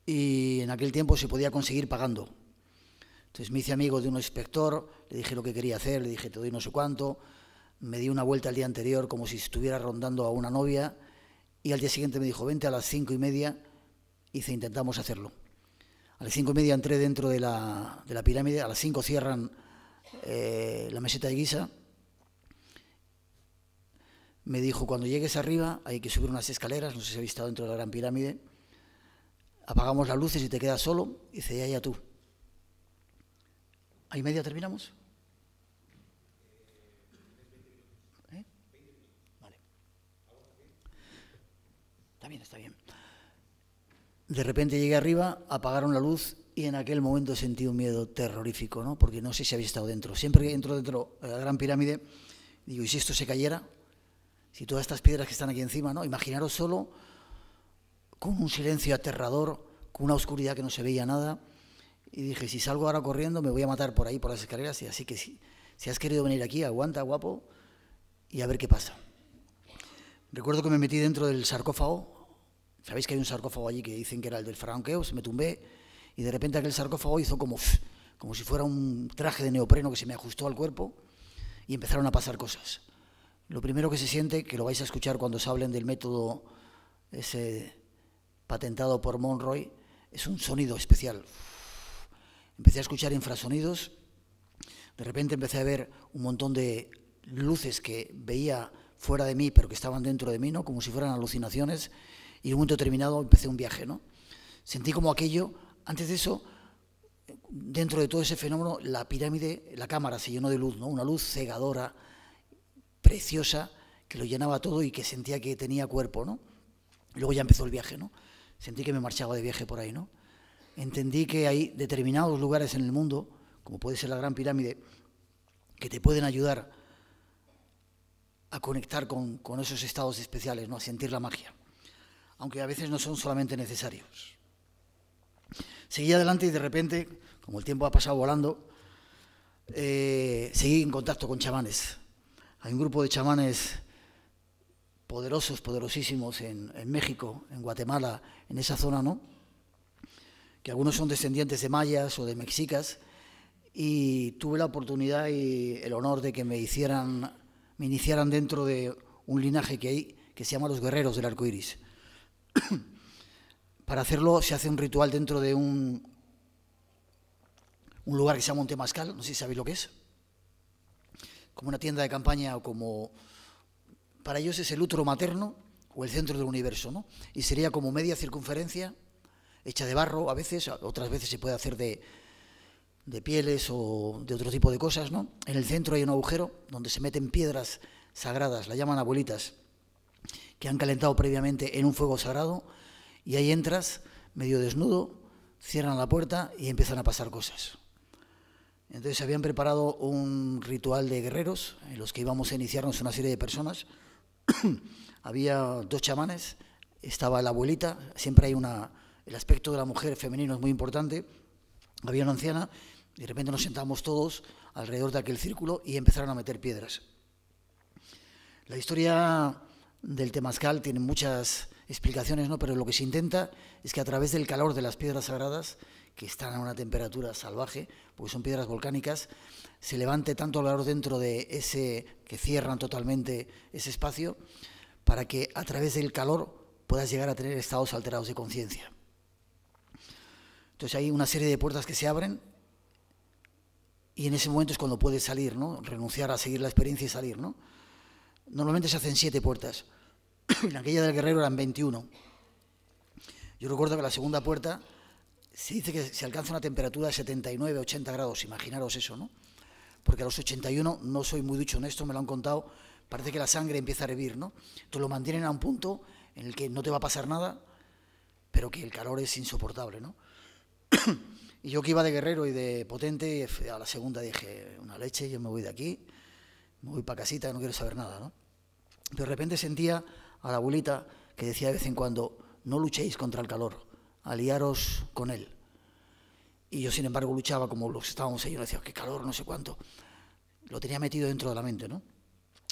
y en aquel tiempo se podía conseguir pagando. Entonces me hice amigo de un inspector, le dije lo que quería hacer, le dije te doy no sé cuánto, me di una vuelta el día anterior como si estuviera rondando a una novia y al día siguiente me dijo vente a las cinco y media, hice intentamos hacerlo. A las cinco y media entré dentro de la, de la pirámide, a las cinco cierran eh, la meseta de Guisa me dijo, cuando llegues arriba hay que subir unas escaleras, no sé si habéis estado dentro de la Gran Pirámide, apagamos las luces y te quedas solo, y dice, ya, ya tú. ¿A y media terminamos? ¿Eh? Vale. Está bien, está bien. De repente llegué arriba, apagaron la luz y en aquel momento sentí un miedo terrorífico, ¿no? Porque no sé si había estado dentro. Siempre que entro dentro de la Gran Pirámide, digo, ¿y si esto se cayera? Si todas estas piedras que están aquí encima, ¿no? Imaginaros solo con un silencio aterrador, con una oscuridad que no se veía nada. Y dije, si salgo ahora corriendo, me voy a matar por ahí, por las escaleras. Y así que si, si has querido venir aquí, aguanta, guapo, y a ver qué pasa. Recuerdo que me metí dentro del sarcófago. Sabéis que hay un sarcófago allí que dicen que era el del faraón Keops. Me tumbé y de repente aquel sarcófago hizo como, como si fuera un traje de neopreno que se me ajustó al cuerpo y empezaron a pasar cosas. Lo primero que se siente, que lo vais a escuchar cuando se hablen del método ese patentado por Monroy, es un sonido especial. Empecé a escuchar infrasonidos, de repente empecé a ver un montón de luces que veía fuera de mí, pero que estaban dentro de mí, ¿no? como si fueran alucinaciones, y en un momento determinado empecé un viaje. ¿no? Sentí como aquello, antes de eso, dentro de todo ese fenómeno, la pirámide, la cámara se llenó de luz, ¿no? una luz cegadora, preciosa, que lo llenaba todo y que sentía que tenía cuerpo. ¿no? luego ya empezó el viaje, ¿no? sentí que me marchaba de viaje por ahí, ¿no? Entendí que hay determinados lugares en el mundo, como puede ser la Gran Pirámide, que te pueden ayudar a conectar con, con esos estados especiales, ¿no? a sentir la magia, aunque a veces no son solamente necesarios. Seguí adelante y de repente, como el tiempo ha pasado volando, eh, seguí en contacto con chamanes. Hay un grupo de chamanes poderosos, poderosísimos en, en, México, en Guatemala, en esa zona, ¿no? Que algunos son descendientes de mayas o de mexicas, y tuve la oportunidad y el honor de que me hicieran, me iniciaran dentro de un linaje que hay que se llama los guerreros del arco iris. Para hacerlo se hace un ritual dentro de un, un lugar que se llama un temazcal, no sé si sabéis lo que es, como una tienda de campaña o como para ellos es el útero materno o el centro del universo, ¿no? Y sería como media circunferencia, hecha de barro a veces, otras veces se puede hacer de, de pieles o de otro tipo de cosas, ¿no? En el centro hay un agujero donde se meten piedras sagradas, la llaman abuelitas, que han calentado previamente en un fuego sagrado, y ahí entras medio desnudo, cierran la puerta y empiezan a pasar cosas. Entonces habían preparado un ritual de guerreros en los que íbamos a iniciarnos una serie de personas había dos chamanes, estaba la abuelita, siempre hay una, el aspecto de la mujer femenino es muy importante, había una anciana, y de repente nos sentamos todos alrededor de aquel círculo y empezaron a meter piedras. La historia del temazcal tiene muchas explicaciones, ¿no? pero lo que se intenta es que a través del calor de las piedras sagradas, que están a una temperatura salvaje, porque son piedras volcánicas, se levante tanto el calor dentro de ese que cierran totalmente ese espacio, para que a través del calor puedas llegar a tener estados alterados de conciencia. Entonces hay una serie de puertas que se abren y en ese momento es cuando puedes salir, ¿no? Renunciar a seguir la experiencia y salir, ¿no? Normalmente se hacen siete puertas. en aquella del guerrero eran 21. Yo recuerdo que la segunda puerta se dice que se alcanza una temperatura de 79, 80 grados, imaginaros eso, ¿no? Porque a los 81, no soy muy dicho en esto, me lo han contado, parece que la sangre empieza a hervir, ¿no? Entonces lo mantienen a un punto en el que no te va a pasar nada, pero que el calor es insoportable, ¿no? y yo que iba de guerrero y de potente, a la segunda dije, una leche, yo me voy de aquí, me voy para casita, no quiero saber nada, ¿no? De repente sentía a la abuelita que decía de vez en cuando, no luchéis contra el calor, aliaros con él. Y yo, sin embargo, luchaba como los estábamos ahí, yo decía, qué calor, no sé cuánto. Lo tenía metido dentro de la mente, ¿no?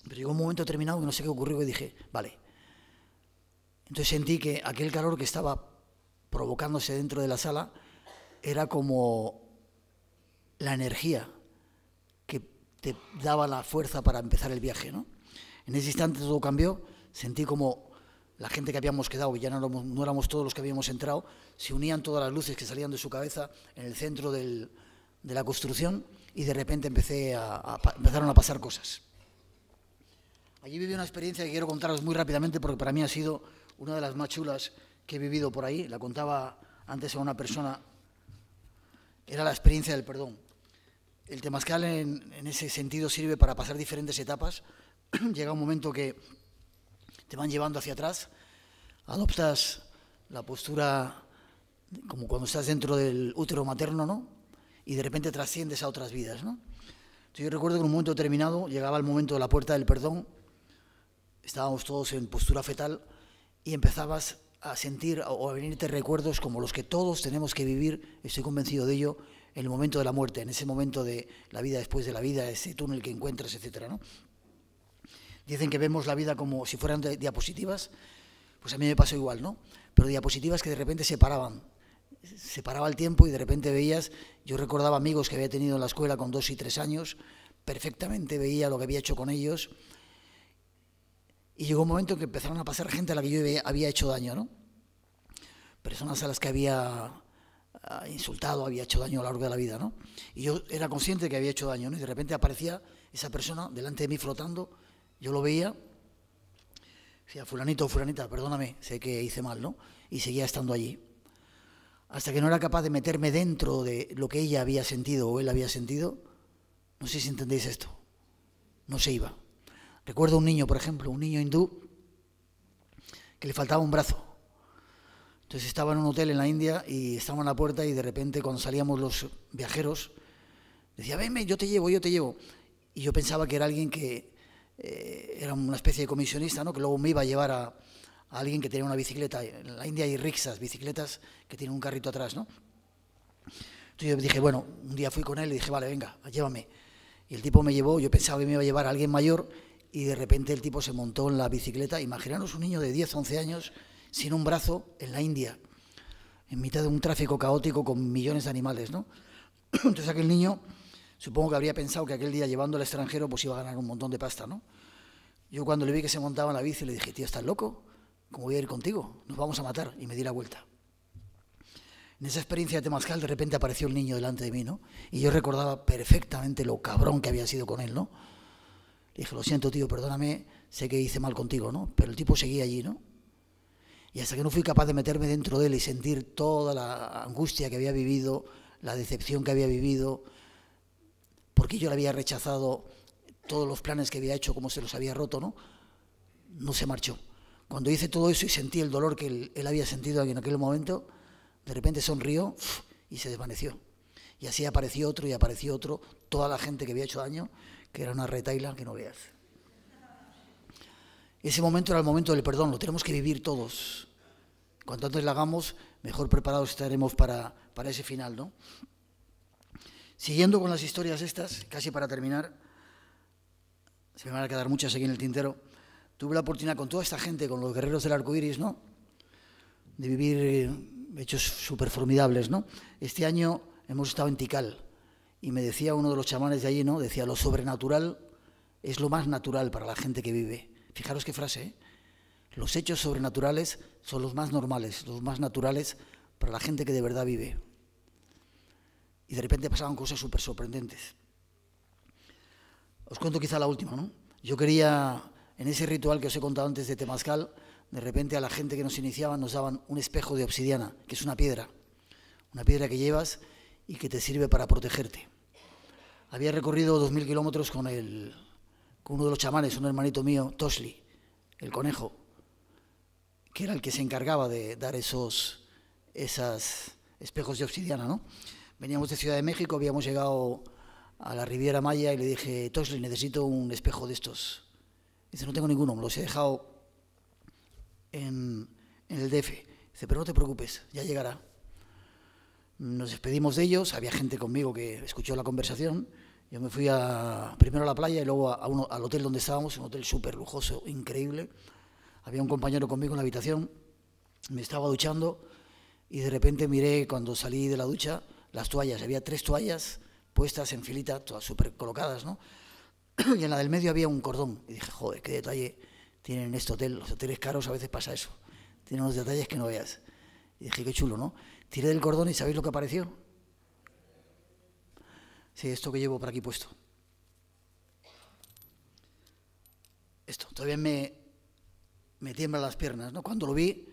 Pero llegó un momento determinado que no sé qué ocurrió y dije, vale. Entonces sentí que aquel calor que estaba provocándose dentro de la sala era como la energía que te daba la fuerza para empezar el viaje, ¿no? En ese instante todo cambió, sentí como la gente que habíamos quedado, y ya no éramos, todos los que habíamos entrado, se unían todas las luces que salían de su cabeza en el centro de la construcción y de repente empecé a, a, empezaron a pasar cosas. Allí viví una experiencia que quiero contaros muy rápidamente porque para mí ha sido una de las más chulas que he vivido por ahí. La contaba antes a una persona, era la experiencia del perdón. El temazcal en, en ese sentido sirve para pasar diferentes etapas. Llega un momento que te van llevando hacia atrás, adoptas la postura como cuando estás dentro del útero materno, ¿no? Y de repente trasciendes a otras vidas, ¿no? Entonces yo recuerdo que en un momento determinado llegaba el momento de la puerta del perdón, estábamos todos en postura fetal y empezabas a sentir o a venirte recuerdos como los que todos tenemos que vivir, estoy convencido de ello, en el momento de la muerte, en ese momento de la vida después de la vida, ese túnel que encuentras, etcétera, ¿no? Dicen que vemos la vida como si fueran diapositivas, pues a mí me pasó igual, ¿no? Pero diapositivas que de repente se paraban, se paraba el tiempo y de repente veías, yo recordaba amigos que había tenido en la escuela con dos y tres años, perfectamente veía lo que había hecho con ellos y llegó un momento en que empezaron a pasar gente a la que yo había hecho daño, ¿no? Personas a las que había ah, insultado, había hecho daño a lo largo de la vida, ¿no? Y yo era consciente de que había hecho daño, ¿no? Y de repente aparecía esa persona delante de mí flotando, yo lo veía, decía, fulanito, fulanita, perdóname, sé que hice mal, ¿no? Y seguía estando allí hasta que no era capaz de meterme dentro de lo que ella había sentido o él había sentido, no sé si entendéis esto, no se iba. Recuerdo un niño, por ejemplo, un niño hindú, que le faltaba un brazo. Entonces estaba en un hotel en la India y estaba en la puerta y de repente cuando salíamos los viajeros, decía, venme, yo te llevo, yo te llevo. Y yo pensaba que era alguien que eh, era una especie de comisionista, ¿no? que luego me iba a llevar a, alguien que tenía una bicicleta. En la India hay rixas, bicicletas que tienen un carrito atrás, ¿no? Entonces yo dije, bueno, un día fui con él y dije, vale, venga, llévame. Y el tipo me llevó, yo pensaba que me iba a llevar a alguien mayor y de repente el tipo se montó en la bicicleta. Imaginaros un niño de 10, 11 años sin un brazo en la India, en mitad de un tráfico caótico con millones de animales, ¿no? Entonces aquel niño, supongo que habría pensado que aquel día llevando al extranjero pues iba a ganar un montón de pasta, ¿no? Yo cuando le vi que se montaba en la bici le dije, tío, ¿estás loco? ¿cómo voy a ir contigo? Nos vamos a matar. Y me di la vuelta. En esa experiencia de Temazcal de repente apareció el niño delante de mí, ¿no? Y yo recordaba perfectamente lo cabrón que había sido con él, ¿no? Le dije, lo siento, tío, perdóname, sé que hice mal contigo, ¿no? Pero el tipo seguía allí, ¿no? Y hasta que no fui capaz de meterme dentro de él y sentir toda la angustia que había vivido, la decepción que había vivido, porque yo le había rechazado todos los planes que había hecho, como se los había roto, ¿no? No se marchó. Cuando hice todo eso y sentí el dolor que él, había sentido en aquel momento, de repente sonrió y se desvaneció. Y así apareció otro y apareció otro, toda la gente que había hecho daño, que era una retaila que no veas. Ese momento era el momento del perdón, lo tenemos que vivir todos. Cuanto antes lo hagamos, mejor preparados estaremos para, para ese final, ¿no? Siguiendo con las historias estas, casi para terminar, se me van a quedar muchas aquí en el tintero tuve la oportunidad con toda esta gente, con los guerreros del arco iris, ¿no? De vivir eh, hechos súper formidables, ¿no? Este año hemos estado en Tikal y me decía uno de los chamanes de allí, ¿no? Decía, lo sobrenatural es lo más natural para la gente que vive. Fijaros qué frase, ¿eh? Los hechos sobrenaturales son los más normales, los más naturales para la gente que de verdad vive. Y de repente pasaban cosas súper sorprendentes. Os cuento quizá la última, ¿no? Yo quería en ese ritual que os he contado antes de Temazcal, de repente a la gente que nos iniciaba nos daban un espejo de obsidiana, que es una piedra, una piedra que llevas y que te sirve para protegerte. Había recorrido dos mil kilómetros con, con uno de los chamanes, un hermanito mío, Tosli, el conejo, que era el que se encargaba de dar esos esos espejos de obsidiana. ¿no? Veníamos de Ciudad de México, habíamos llegado a la Riviera Maya y le dije, Tosli, necesito un espejo de estos Dice, no tengo ninguno, me los he dejado en, el DF. Dice, pero no te preocupes, ya llegará. Nos despedimos de ellos, había gente conmigo que escuchó la conversación. Yo me fui a, primero a la playa y luego a uno, al hotel donde estábamos, un hotel súper lujoso, increíble. Había un compañero conmigo en la habitación, me estaba duchando y de repente miré cuando salí de la ducha las toallas. Había tres toallas puestas en filita, todas súper colocadas, ¿no? y en la del medio había un cordón. Y dije, joder, qué detalle tienen en este hotel. Los hoteles caros a veces pasa eso. Tienen unos detalles que no veas. Y dije, qué chulo, ¿no? Tiré del cordón y ¿sabéis lo que apareció? Sí, esto que llevo por aquí puesto. Esto, todavía me, me tiemblan las piernas, ¿no? Cuando lo vi,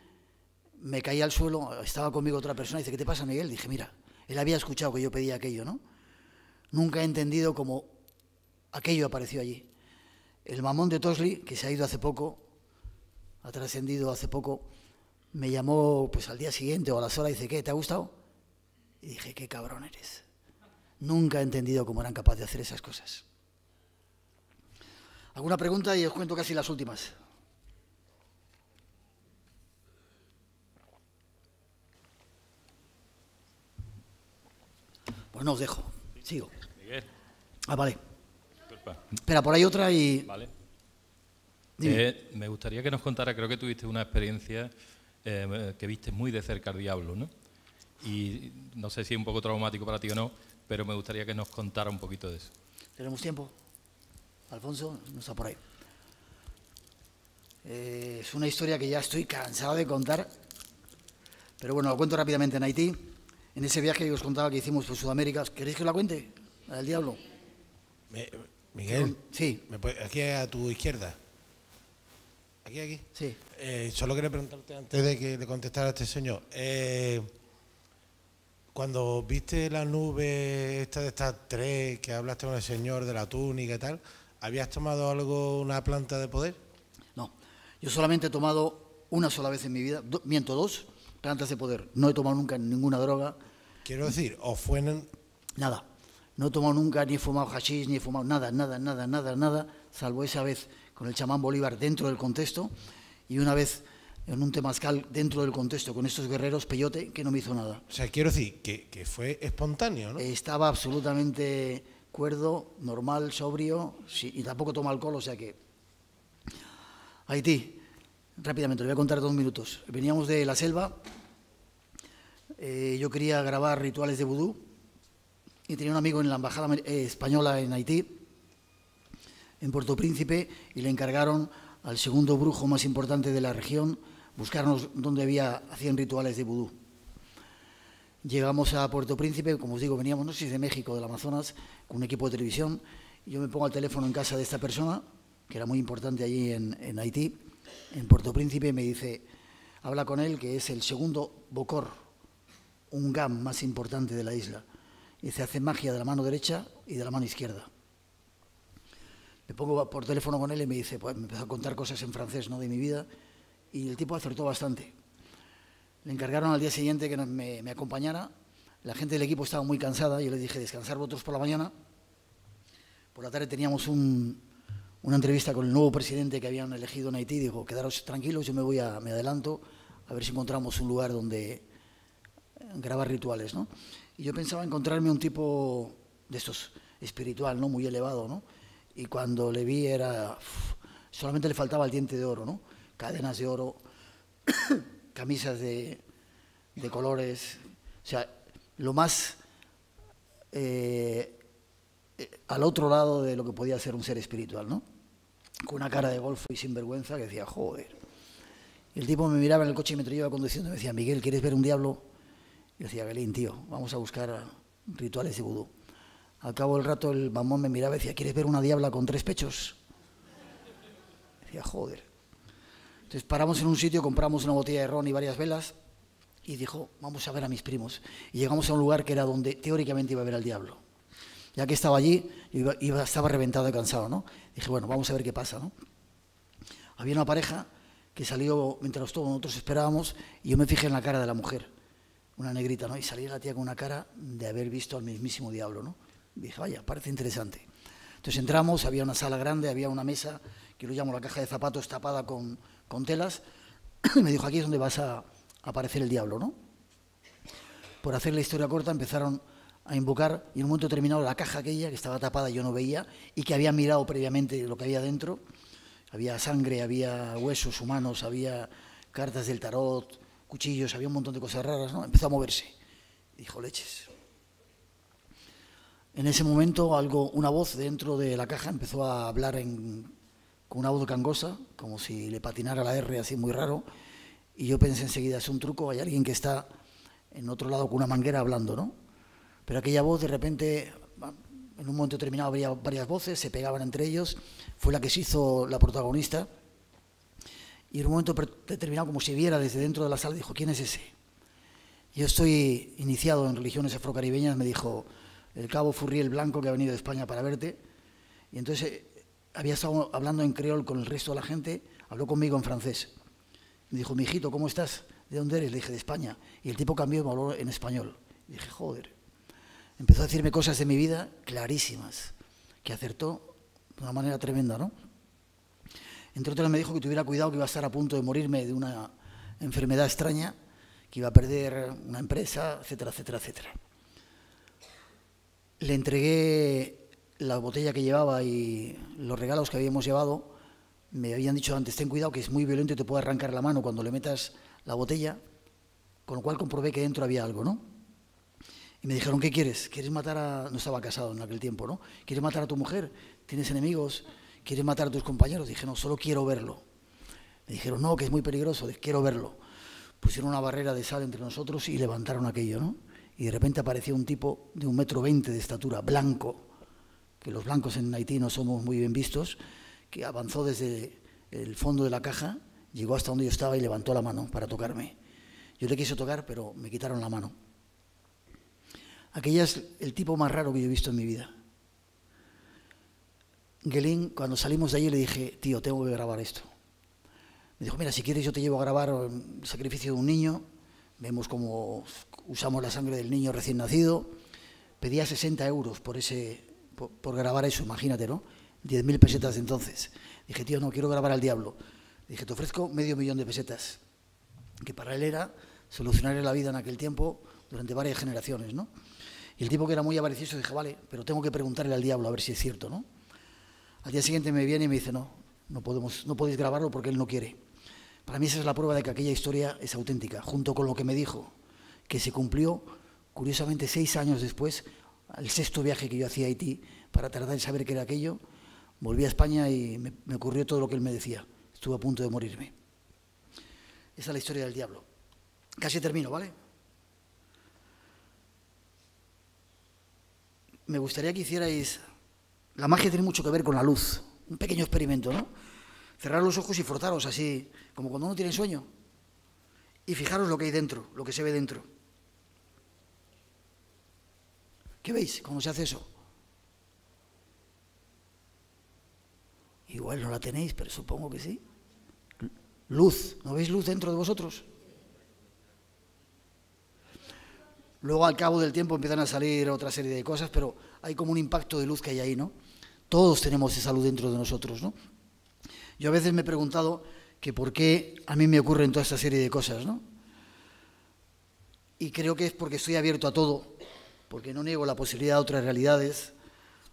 me caí al suelo, estaba conmigo otra persona, dice, ¿qué te pasa, Miguel? Dije, mira, él había escuchado que yo pedía aquello, ¿no? Nunca he entendido cómo aquello apareció allí. El mamón de Tosli, que se ha ido hace poco, ha trascendido hace poco, me llamó pues al día siguiente o a las horas y dice, ¿qué? ¿Te ha gustado? Y dije, qué cabrón eres. Nunca he entendido cómo eran capaces de hacer esas cosas. ¿Alguna pregunta? Y os cuento casi las últimas. Pues no os dejo. Sigo. Miguel. Ah, vale. Disculpa. Espera, por ahí otra y... Vale. Eh, me gustaría que nos contara, creo que tuviste una experiencia eh, que viste muy de cerca al diablo, ¿no? Y no sé si es un poco traumático para ti o no, pero me gustaría que nos contara un poquito de eso. ¿Tenemos tiempo? Alfonso, no está por ahí. Eh, es una historia que ya estoy cansado de contar, pero bueno, lo cuento rápidamente. En Haití, en ese viaje que os contaba que hicimos por Sudamérica, ¿queréis que os la cuente? La del diablo. Me- Miguel, Sí, ¿me puede- aquí a tu izquierda. Aquí, aquí. sí. Eh, solo quería preguntarte antes de que le contestara a este señor. eh, cuando viste la nube esta de estas tres que hablaste con el señor de la túnica y tal, ¿habías tomado algo, una planta de poder? No, yo solamente he tomado una sola vez en mi vida, do- miento, dos plantas de poder. No he tomado nunca ninguna droga, Quiero decir, o fue en, nada. No he tomado nunca, ni he fumado hashish, ni he fumado nada, nada, nada, nada, nada, salvo esa vez con el chamán Bolívar dentro del contexto y una vez en un temazcal dentro del contexto con estos guerreros peyote que no me hizo nada. o sea, quiero decir que, que fue espontáneo, ¿no? Estaba absolutamente cuerdo, normal, sobrio sí, y tampoco toma alcohol, o sea que... Haití, rápidamente, lo voy a contar dos minutos. Veníamos de la selva, eh, yo quería grabar rituales de vudú y tenía un amigo en la embajada eh, española en Haití, en Puerto Príncipe, y le encargaron al segundo brujo más importante de la región buscarnos dónde había, hacían rituales de vudú. Llegamos a Puerto Príncipe, como os digo, veníamos, no sé si de México, del Amazonas, con un equipo de televisión. Yo me pongo al teléfono en casa de esta persona, que era muy importante allí en, en Haití, en Puerto Príncipe, y me dice, habla con él, que es el segundo Bocor, un GAM más importante de la isla. Y dice, hace magia de la mano derecha y de la mano izquierda. Me pongo por teléfono con él y me dice, pues me empezó a contar cosas en francés, ¿no?, de mi vida, y el tipo acertó bastante. Le encargaron al día siguiente que me, acompañara. La gente del equipo estaba muy cansada. Yo les dije, descansar vosotros por la mañana. Por la tarde teníamos un- una entrevista con el nuevo presidente que habían elegido en Haití. Dijo, quedaros tranquilos, yo me voy a, me adelanto a ver si encontramos un lugar donde grabar rituales, ¿no? Y yo pensaba encontrarme un tipo de estos espiritual, ¿no? Muy elevado, ¿no? Y cuando le vi era... uf, solamente le faltaba el diente de oro, ¿no? Cadenas de oro, camisas de, de colores, o sea, lo más eh, eh, al otro lado de lo que podía ser un ser espiritual, ¿no? Con una cara de golfo y sinvergüenza que decía, joder. Y el tipo me miraba en el coche mientras yo iba conduciendo y me decía, Miguel, ¿quieres ver un diablo? Y decía, Belín, tío, vamos a buscar rituales de vudú. Al cabo del rato el mamón me miraba y decía, ¿quieres ver una diabla con tres pechos? Decía, joder. Entonces paramos en un sitio, compramos una botella de ron y varias velas y dijo, vamos a ver a mis primos. Y llegamos a un lugar que era donde teóricamente iba a ver al diablo. Ya que estaba allí, iba- estaba reventado y cansado, ¿no? Dije, bueno, vamos a ver qué pasa, ¿no? Había una pareja que salió mientras todos nosotros esperábamos y yo me fijé en la cara de la mujer, una negrita, ¿no? Y salía la tía con una cara de haber visto al mismísimo diablo, ¿no? Dije, vaya, parece interesante. Entonces entramos, había una sala grande, había una mesa, que lo llamo la caja de zapatos tapada con, con telas. me dijo, aquí es donde vas a, a aparecer el diablo, ¿no? Por hacer la historia corta empezaron a invocar y en un momento determinado la caja aquella que estaba tapada yo no veía y que había mirado previamente lo que había dentro, había sangre, había huesos humanos, había cartas del tarot, cuchillos, había un montón de cosas raras, ¿no? Empezó a moverse. Dijo, leches. En ese momento algo, una voz dentro de la caja empezó a hablar en, con una voz cangosa, como si le patinara la R así muy raro, y yo pensé enseguida, es un truco, hay alguien que está en otro lado con una manguera hablando, ¿no? Pero aquella voz de repente, en un momento determinado había varias voces, se pegaban entre ellos, fue la que se hizo la protagonista, Y en un momento determinado, como si viera desde dentro de la sala, dijo, ¿quién es ese? Yo estoy iniciado en religiones afrocaribeñas, me dijo el cabo Furriel Blanco, que ha venido de España para verte. Y entonces eh, había estado hablando en creol con el resto de la gente, habló conmigo en francés. Me dijo, mi hijito, ¿cómo estás? ¿De dónde eres? Le dije, de España. Y el tipo cambió y me habló en español. Y dije, joder. Empezó a decirme cosas de mi vida clarísimas, que acertó de una manera tremenda, ¿no? Entre otras me dijo que tuviera cuidado, que iba a estar a punto de morirme de una enfermedad extraña, que iba a perder una empresa, etcétera, etcétera, etcétera. Le entregué la botella que llevaba y los regalos que habíamos llevado. Me habían dicho antes, ten cuidado que es muy violento y te puede arrancar la mano cuando le metas la botella, con lo cual comprobé que dentro había algo, ¿no? Y me dijeron, ¿qué quieres? ¿Quieres matar a...? No estaba casado en aquel tiempo, ¿no? ¿Quieres matar a tu mujer? ¿Tienes enemigos? ¿Quieres matar a tus compañeros? Dije, no, solo quiero verlo. Me dijeron, no, que es muy peligroso, quiero verlo. Pusieron una barrera de sal entre nosotros y levantaron aquello, ¿no? Y de repente apareció un tipo de un metro veinte de estatura, blanco, que los blancos en Haití no somos muy bien vistos, que avanzó desde el fondo de la caja, llegó hasta donde yo estaba y levantó la mano para tocarme. Yo le quise tocar, pero me quitaron la mano. Aquella es el tipo más raro que yo he visto en mi vida. Gelín, cuando salimos de allí le dije, tío, tengo que grabar esto. Me dijo, mira, si quieres yo te llevo a grabar el sacrificio de un niño, vemos cómo usamos la sangre del niño recién nacido. Pedía 60 euros por, ese, por, grabar eso, imagínate, ¿no? 10.000 pesetas de entonces. Dije, tío, no, quiero grabar al diablo. Dije, te ofrezco medio millón de pesetas, que para él era solucionar la vida en aquel tiempo durante varias generaciones, ¿no? Y el tipo que era muy avaricioso dije, vale, pero tengo que preguntarle al diablo a ver si es cierto, ¿no? Al día siguiente me viene y me dice, no, no, podemos, no podéis grabarlo porque él no quiere. Para mí esa es la prueba de que aquella historia es auténtica, junto con lo que me dijo, que se cumplió, curiosamente, seis años después, al sexto viaje que yo hacía a Haití, para tratar de saber qué era aquello, volví a España y me, me ocurrió todo lo que él me decía. Estuve a punto de morirme. Esa es la historia del diablo. Casi termino, ¿vale? Me gustaría que hicierais la magia tiene mucho que ver con la luz. Un pequeño experimento, ¿no? Cerrar los ojos y frotaros así, como cuando uno tiene sueño. Y fijaros lo que hay dentro, lo que se ve dentro. ¿Qué veis? ¿Cómo se hace eso? Igual no la tenéis, pero supongo que sí. Luz, ¿no veis luz dentro de vosotros? Luego al cabo del tiempo empiezan a salir otra serie de cosas, pero hay como un impacto de luz que hay ahí, ¿no? Todos tenemos esa luz dentro de nosotros, ¿no? Yo a veces me he preguntado que por qué a mí me ocurren toda esta serie de cosas, ¿no? Y creo que es porque estoy abierto a todo, porque no niego la posibilidad de otras realidades,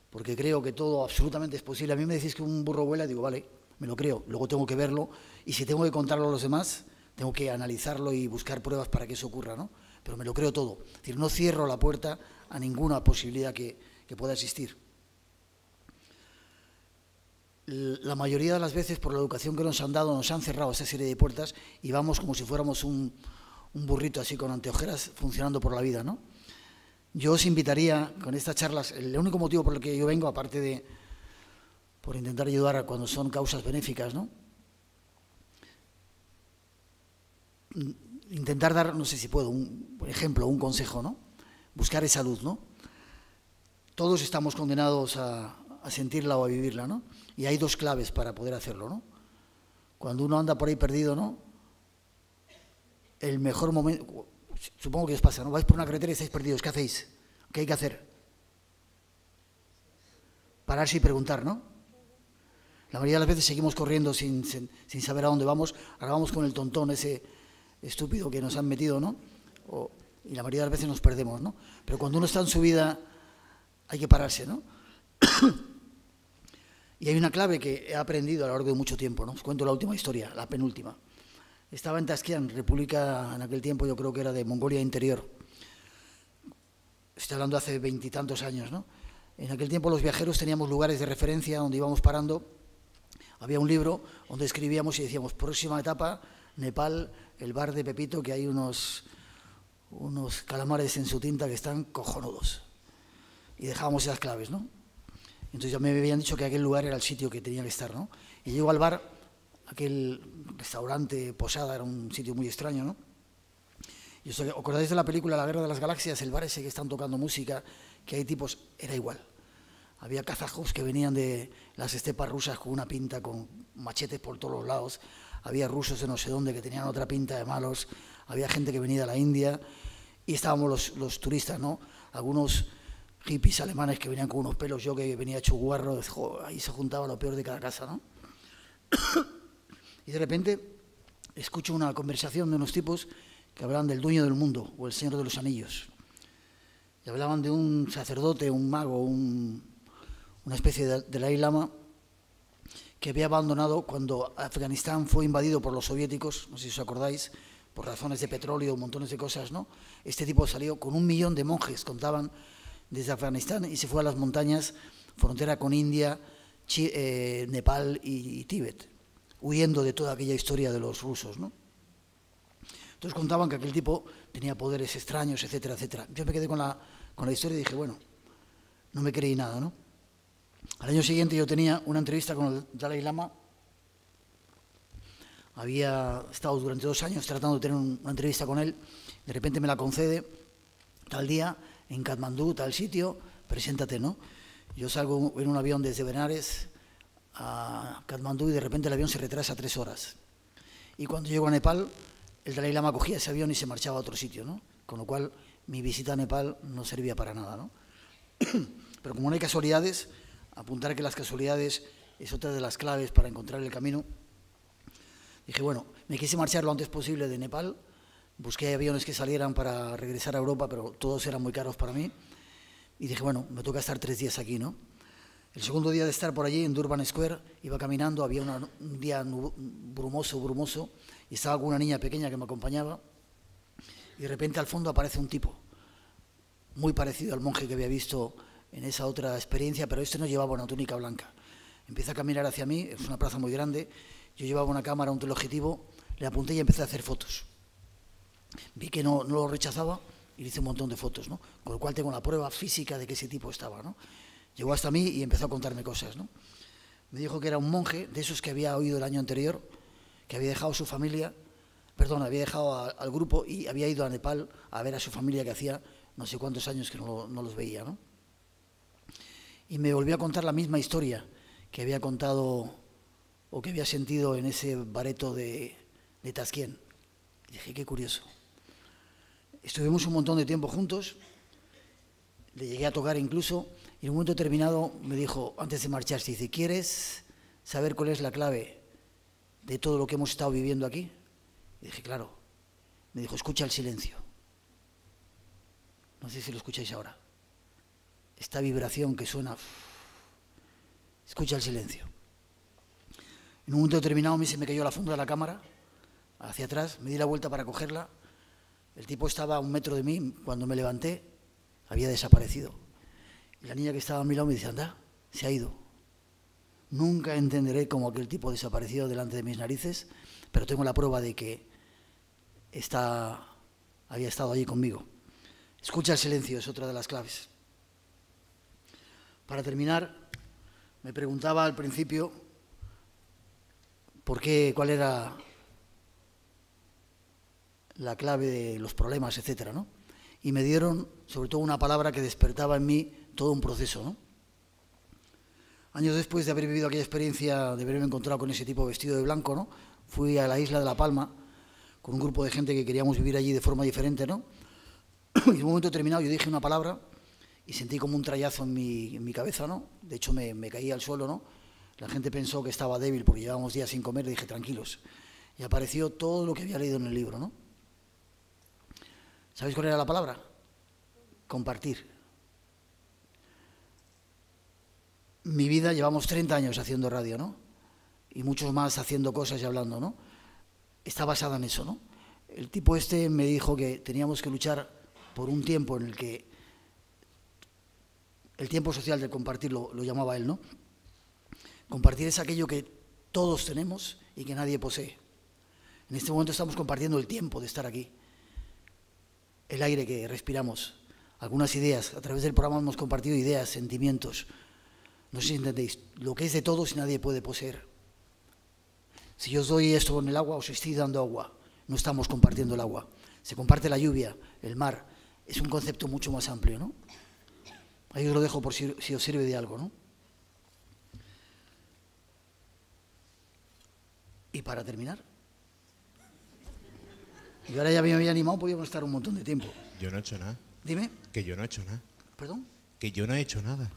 porque creo que todo absolutamente es posible. A mí me decís que un burro vuela, digo, vale, me lo creo, luego tengo que verlo, y si tengo que contarlo a los demás, tengo que analizarlo y buscar pruebas para que eso ocurra, ¿no? pero me lo creo todo. Es decir, no cierro la puerta a ninguna posibilidad que, pueda existir. La mayoría de las veces, por la educación que nos han dado, nos han cerrado esa serie de puertas y vamos como si fuéramos un, burrito así con anteojeras funcionando por la vida, ¿no? Yo os invitaría con estas charlas, el único motivo por el que yo vengo, aparte de por intentar ayudar a cuando son causas benéficas, ¿no? intentar dar, no sé si puedo, un por ejemplo, un consejo, ¿no? Buscar esa luz, ¿no? Todos estamos condenados a, sentirla o a vivirla, ¿no? Y hay dos claves para poder hacerlo, ¿no? Cuando uno anda por ahí perdido, ¿no? El mejor momento, supongo que os pasa, ¿no? Vais por una carretera y estáis perdidos, ¿qué hacéis? ¿Qué hay que hacer? Pararse y preguntar, ¿no? La mayoría de las veces seguimos corriendo sin, sin saber a dónde vamos, ahora vamos con el tontón ese estúpido que nos han metido, ¿no? y la mayoría de las veces nos perdemos, ¿no? Pero cuando uno está en su vida hay que pararse, ¿no? y hay una clave que he aprendido a lo largo de mucho tiempo, ¿no? Os cuento la última historia, la penúltima. Estaba en Tasquian, república en aquel tiempo yo creo que era de Mongolia Interior. Estoy hablando hace veintitantos años, ¿no? En aquel tiempo los viajeros teníamos lugares de referencia donde íbamos parando. Había un libro donde escribíamos y decíamos, próxima etapa, Nepal, el bar de Pepito, que hay unos, unos calamares en su tinta que están cojonudos. Y dejábamos esas claves, ¿no? Entonces ya me habían dicho que aquel lugar era el sitio que tenía que estar, ¿no? Y llego al bar, aquel restaurante, posada, era un sitio muy extraño, ¿no? Y os acordáis de la película La Guerra de las Galaxias, el bar ese que están tocando música, que hay tipos, era igual. Había kazajos que venían de las estepas rusas con una pinta, con machetes por todos los lados. Había rusos de no sé dónde que tenían otra pinta de malos. Había gente que venía de la India. Y estábamos los, los turistas, ¿no? Algunos hippies alemanes que venían con unos pelos, yo que venía hecho guarro, ahí se juntaba lo peor de cada casa, ¿no? y de repente escucho una conversación de unos tipos que hablaban del dueño del mundo o el señor de los anillos. Y hablaban de un sacerdote, un mago, una especie de, de Lama que había abandonado cuando Afganistán fue invadido por los soviéticos, no sé si os acordáis, por razones de petróleo, montones de cosas, ¿no? Este tipo salió con un millón de monjes, contaban, desde Afganistán y se fue a las montañas, frontera con India, eh, Nepal y, Tíbet, huyendo de toda aquella historia de los rusos, ¿no? Entonces contaban que aquel tipo tenía poderes extraños, etcétera, etcétera. Yo me quedé con la, con la historia y dije, bueno, no me creí nada, ¿no? Al año siguiente yo tenía una entrevista con el Dalai Lama. Había estado durante dos años tratando de tener una entrevista con él. De repente me la concede tal día en Katmandú, tal sitio, preséntate, ¿no? Yo salgo en un avión desde Benares a Katmandú y de repente el avión se retrasa tres horas. Y cuando llego a Nepal, el Dalai Lama cogía ese avión y se marchaba a otro sitio, ¿no? Con lo cual mi visita a Nepal no servía para nada, ¿no? Pero como no hay casualidades, apuntar que las casualidades es otra de las claves para encontrar el camino. Dije, bueno, me quise marchar lo antes posible de Nepal, busqué aviones que salieran para regresar a Europa, pero todos eran muy caros para mí. Y dije, bueno, me toca estar tres días aquí, ¿no? El segundo día de estar por allí, en Durban Square, iba caminando, había un día brumoso, brumoso, y estaba con una niña pequeña que me acompañaba, y de repente al fondo aparece un tipo, muy parecido al monje que había visto en esa otra experiencia, pero este no llevaba una túnica blanca. Empieza a caminar hacia mí, es una plaza muy grande, yo llevaba una cámara, un teleobjetivo, le apunté y empecé a hacer fotos. Vi que no, no lo rechazaba y le hice un montón de fotos, ¿no? Con lo cual tengo la prueba física de que ese tipo estaba, ¿no? Llegó hasta mí y empezó a contarme cosas, ¿no? Me dijo que era un monje, de esos que había oído el año anterior, que había dejado su familia, perdón, había dejado al grupo y había ido a Nepal a ver a su familia que hacía no sé cuántos años que no, no los veía, ¿no? Y me volvió a contar la misma historia que había contado o que había sentido en ese bareto de, de Tasquien. Dije, qué curioso. Estuvimos un montón de tiempo juntos, le llegué a tocar incluso, y en un momento determinado me dijo, antes de marcharse, dice, ¿quieres saber cuál es la clave de todo lo que hemos estado viviendo aquí? Y dije, claro. Me dijo, escucha el silencio. No sé si lo escucháis ahora. Esta vibración que suena. Escucha el silencio. En un momento determinado me se me cayó la funda de la cámara hacia atrás, me di la vuelta para cogerla el tipo estaba a un metro de mí, cuando me levanté, había desaparecido. Y la niña que estaba a mi lado me dice, anda, se ha ido. Nunca entenderé cómo aquel tipo desapareció delante de mis narices, pero tengo la prueba de que está, había estado allí conmigo. Escucha el silencio, es otra de las claves. Para terminar, me preguntaba al principio por qué, cuál era la clave de los problemas, etcétera, ¿no? Y me dieron, sobre todo, una palabra que despertaba en mí todo un proceso, ¿no? Años después de haber vivido aquella experiencia, de haberme encontrado con ese tipo vestido de blanco, ¿no? Fui a la isla de La Palma con un grupo de gente que queríamos vivir allí de forma diferente, ¿no? Y en un momento determinado yo dije una palabra y sentí como un trayazo en mi, en mi cabeza, ¿no? De hecho me, me caí al suelo, ¿no? La gente pensó que estaba débil porque llevábamos días sin comer, dije, tranquilos. Y apareció todo lo que había leído en el libro, ¿no? ¿Sabéis cuál era la palabra? Compartir. Mi vida llevamos 30 años haciendo radio, ¿no? Y muchos más haciendo cosas y hablando, ¿no? Está basada en eso, ¿no? El tipo este me dijo que teníamos que luchar por un tiempo en el que el tiempo social de compartir lo, lo llamaba él, ¿no? Compartir es aquello que todos tenemos y que nadie posee. En este momento estamos compartiendo el tiempo de estar aquí el aire que respiramos, algunas ideas. A través del programa hemos compartido ideas, sentimientos. No sé si entendéis. Lo que es de todos nadie puede poseer. Si yo os doy esto con el agua, os estoy dando agua. No estamos compartiendo el agua. Se comparte la lluvia, el mar. Es un concepto mucho más amplio, ¿no? Ahí os lo dejo por si, si os sirve de algo, ¿no? Y para terminar, y ahora ya me había animado, podíamos estar un montón de tiempo. Yo no he hecho nada. Dime, Que yo no he hecho nada. perdón. Que yo no he hecho nada.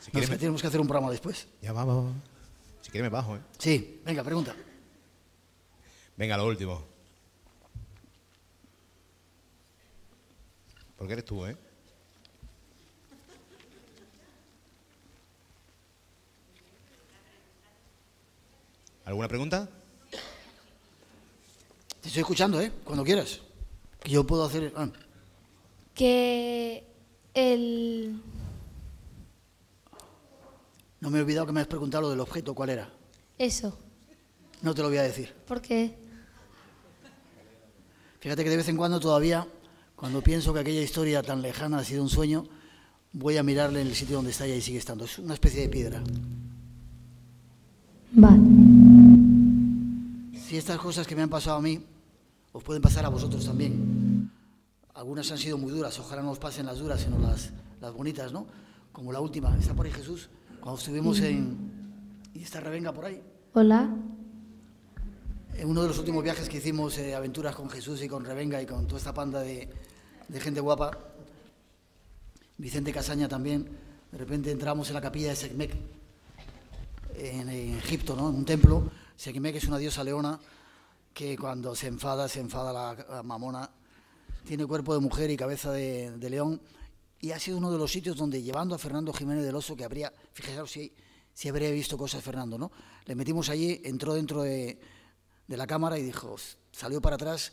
Si quieres me- tenemos que hacer un programa después. Ya va, va, va. Si quieres me bajo, ¿eh? Sí, venga, pregunta. Venga, lo último. Porque eres tú, ¿eh? ¿Alguna pregunta? Te estoy escuchando, ¿eh? Cuando quieras. Que yo puedo hacer... ah, Que el... no me he olvidado que me has preguntado lo del objeto, ¿cuál era? Eso. No te lo voy a decir. ¿Por qué? Fíjate que de vez en cuando todavía, cuando pienso que aquella historia tan lejana ha sido un sueño, voy a mirarle en el sitio donde está y ahí sigue estando. Es una especie de piedra. Vale. Si estas cosas que me han pasado a mí os pueden pasar a vosotros también. Algunas han sido muy duras, ojalá no os pasen las duras, sino las, las bonitas, ¿no? Como la última, está por ahí Jesús, cuando estuvimos en... ¿Y está Revenga por ahí? Hola. En uno de los últimos viajes que hicimos, eh, aventuras con Jesús y con Revenga y con toda esta panda de, de gente guapa, Vicente Casaña también, de repente entramos en la capilla de Sekhmet, en, en Egipto, ¿no? en un templo. Sekhmet es una diosa leona que cuando se enfada, se enfada la, la mamona, tiene cuerpo de mujer y cabeza de, león, y ha sido uno de los sitios donde llevando a Fernando Jiménez del Oso, que habría, fijaros si, si habría visto cosas Fernando, ¿no? Le metimos allí, entró dentro de, de la cámara y dijo, salió para atrás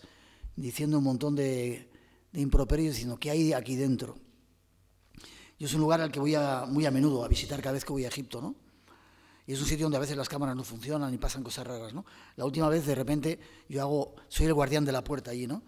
diciendo un montón de, de improperios, diciendo, ¿qué hay aquí dentro? Yo es un lugar al que voy muy a menudo a visitar cada vez que voy a Egipto, ¿no? Y es un sitio donde a veces las cámaras no funcionan y pasan cosas raras, ¿no? La última vez, de repente, yo hago, soy el guardián de la puerta allí, ¿no?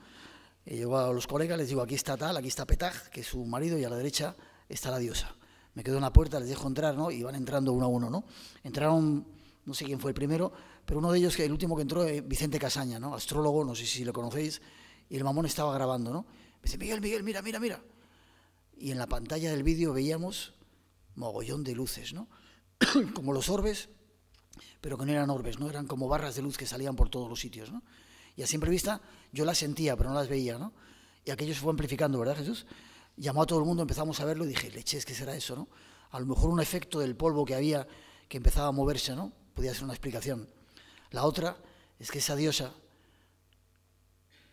Y llego a los colegas, les digo, aquí está tal, aquí está Petaj, que es su marido, y a la derecha está la diosa. Me quedo en la puerta, les dejo entrar, ¿no? Y van entrando uno a uno, ¿no? Entraron, no sé quién fue el primero, pero uno de ellos, el último que entró, eh, Vicente Casaña, ¿no? Astrólogo, no sé si lo conocéis, y el mamón estaba grabando, ¿no? Me dice, Miguel, Miguel, mira, mira, mira. Y en la pantalla del vídeo veíamos mogollón de luces, ¿no? Como los orbes, pero que no eran orbes, ¿no? Eran como barras de luz que salían por todos los sitios, ¿no? Y a simple vista yo las sentía, pero no las veía, ¿no? Y aquello se fue amplificando, ¿verdad, Jesús? Llamó a todo el mundo, empezamos a verlo y dije, leches, ¿qué será eso, no? A lo mejor un efecto del polvo que había que empezaba a moverse, ¿no? Podía ser una explicación. La otra es que esa diosa,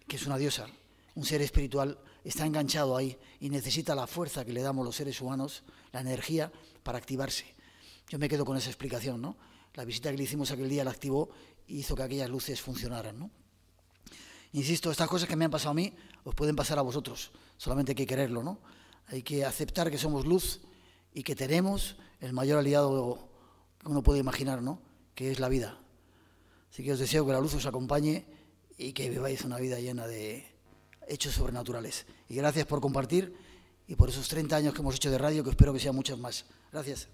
que es una diosa, un ser espiritual, está enganchado ahí y necesita la fuerza que le damos los seres humanos, la energía, para activarse. Yo me quedo con esa explicación, ¿no? La visita que le hicimos aquel día la activó y hizo que aquellas luces funcionaran, ¿no? Insisto, estas cosas que me han pasado a mí os pueden pasar a vosotros, solamente hay que quererlo, ¿no? Hay que aceptar que somos luz y que tenemos el mayor aliado que uno puede imaginar, ¿no? Que es la vida. Así que os deseo que la luz os acompañe y que viváis una vida llena de hechos sobrenaturales. Y gracias por compartir y por esos 30 años que hemos hecho de radio, que espero que sean muchos más. Gracias.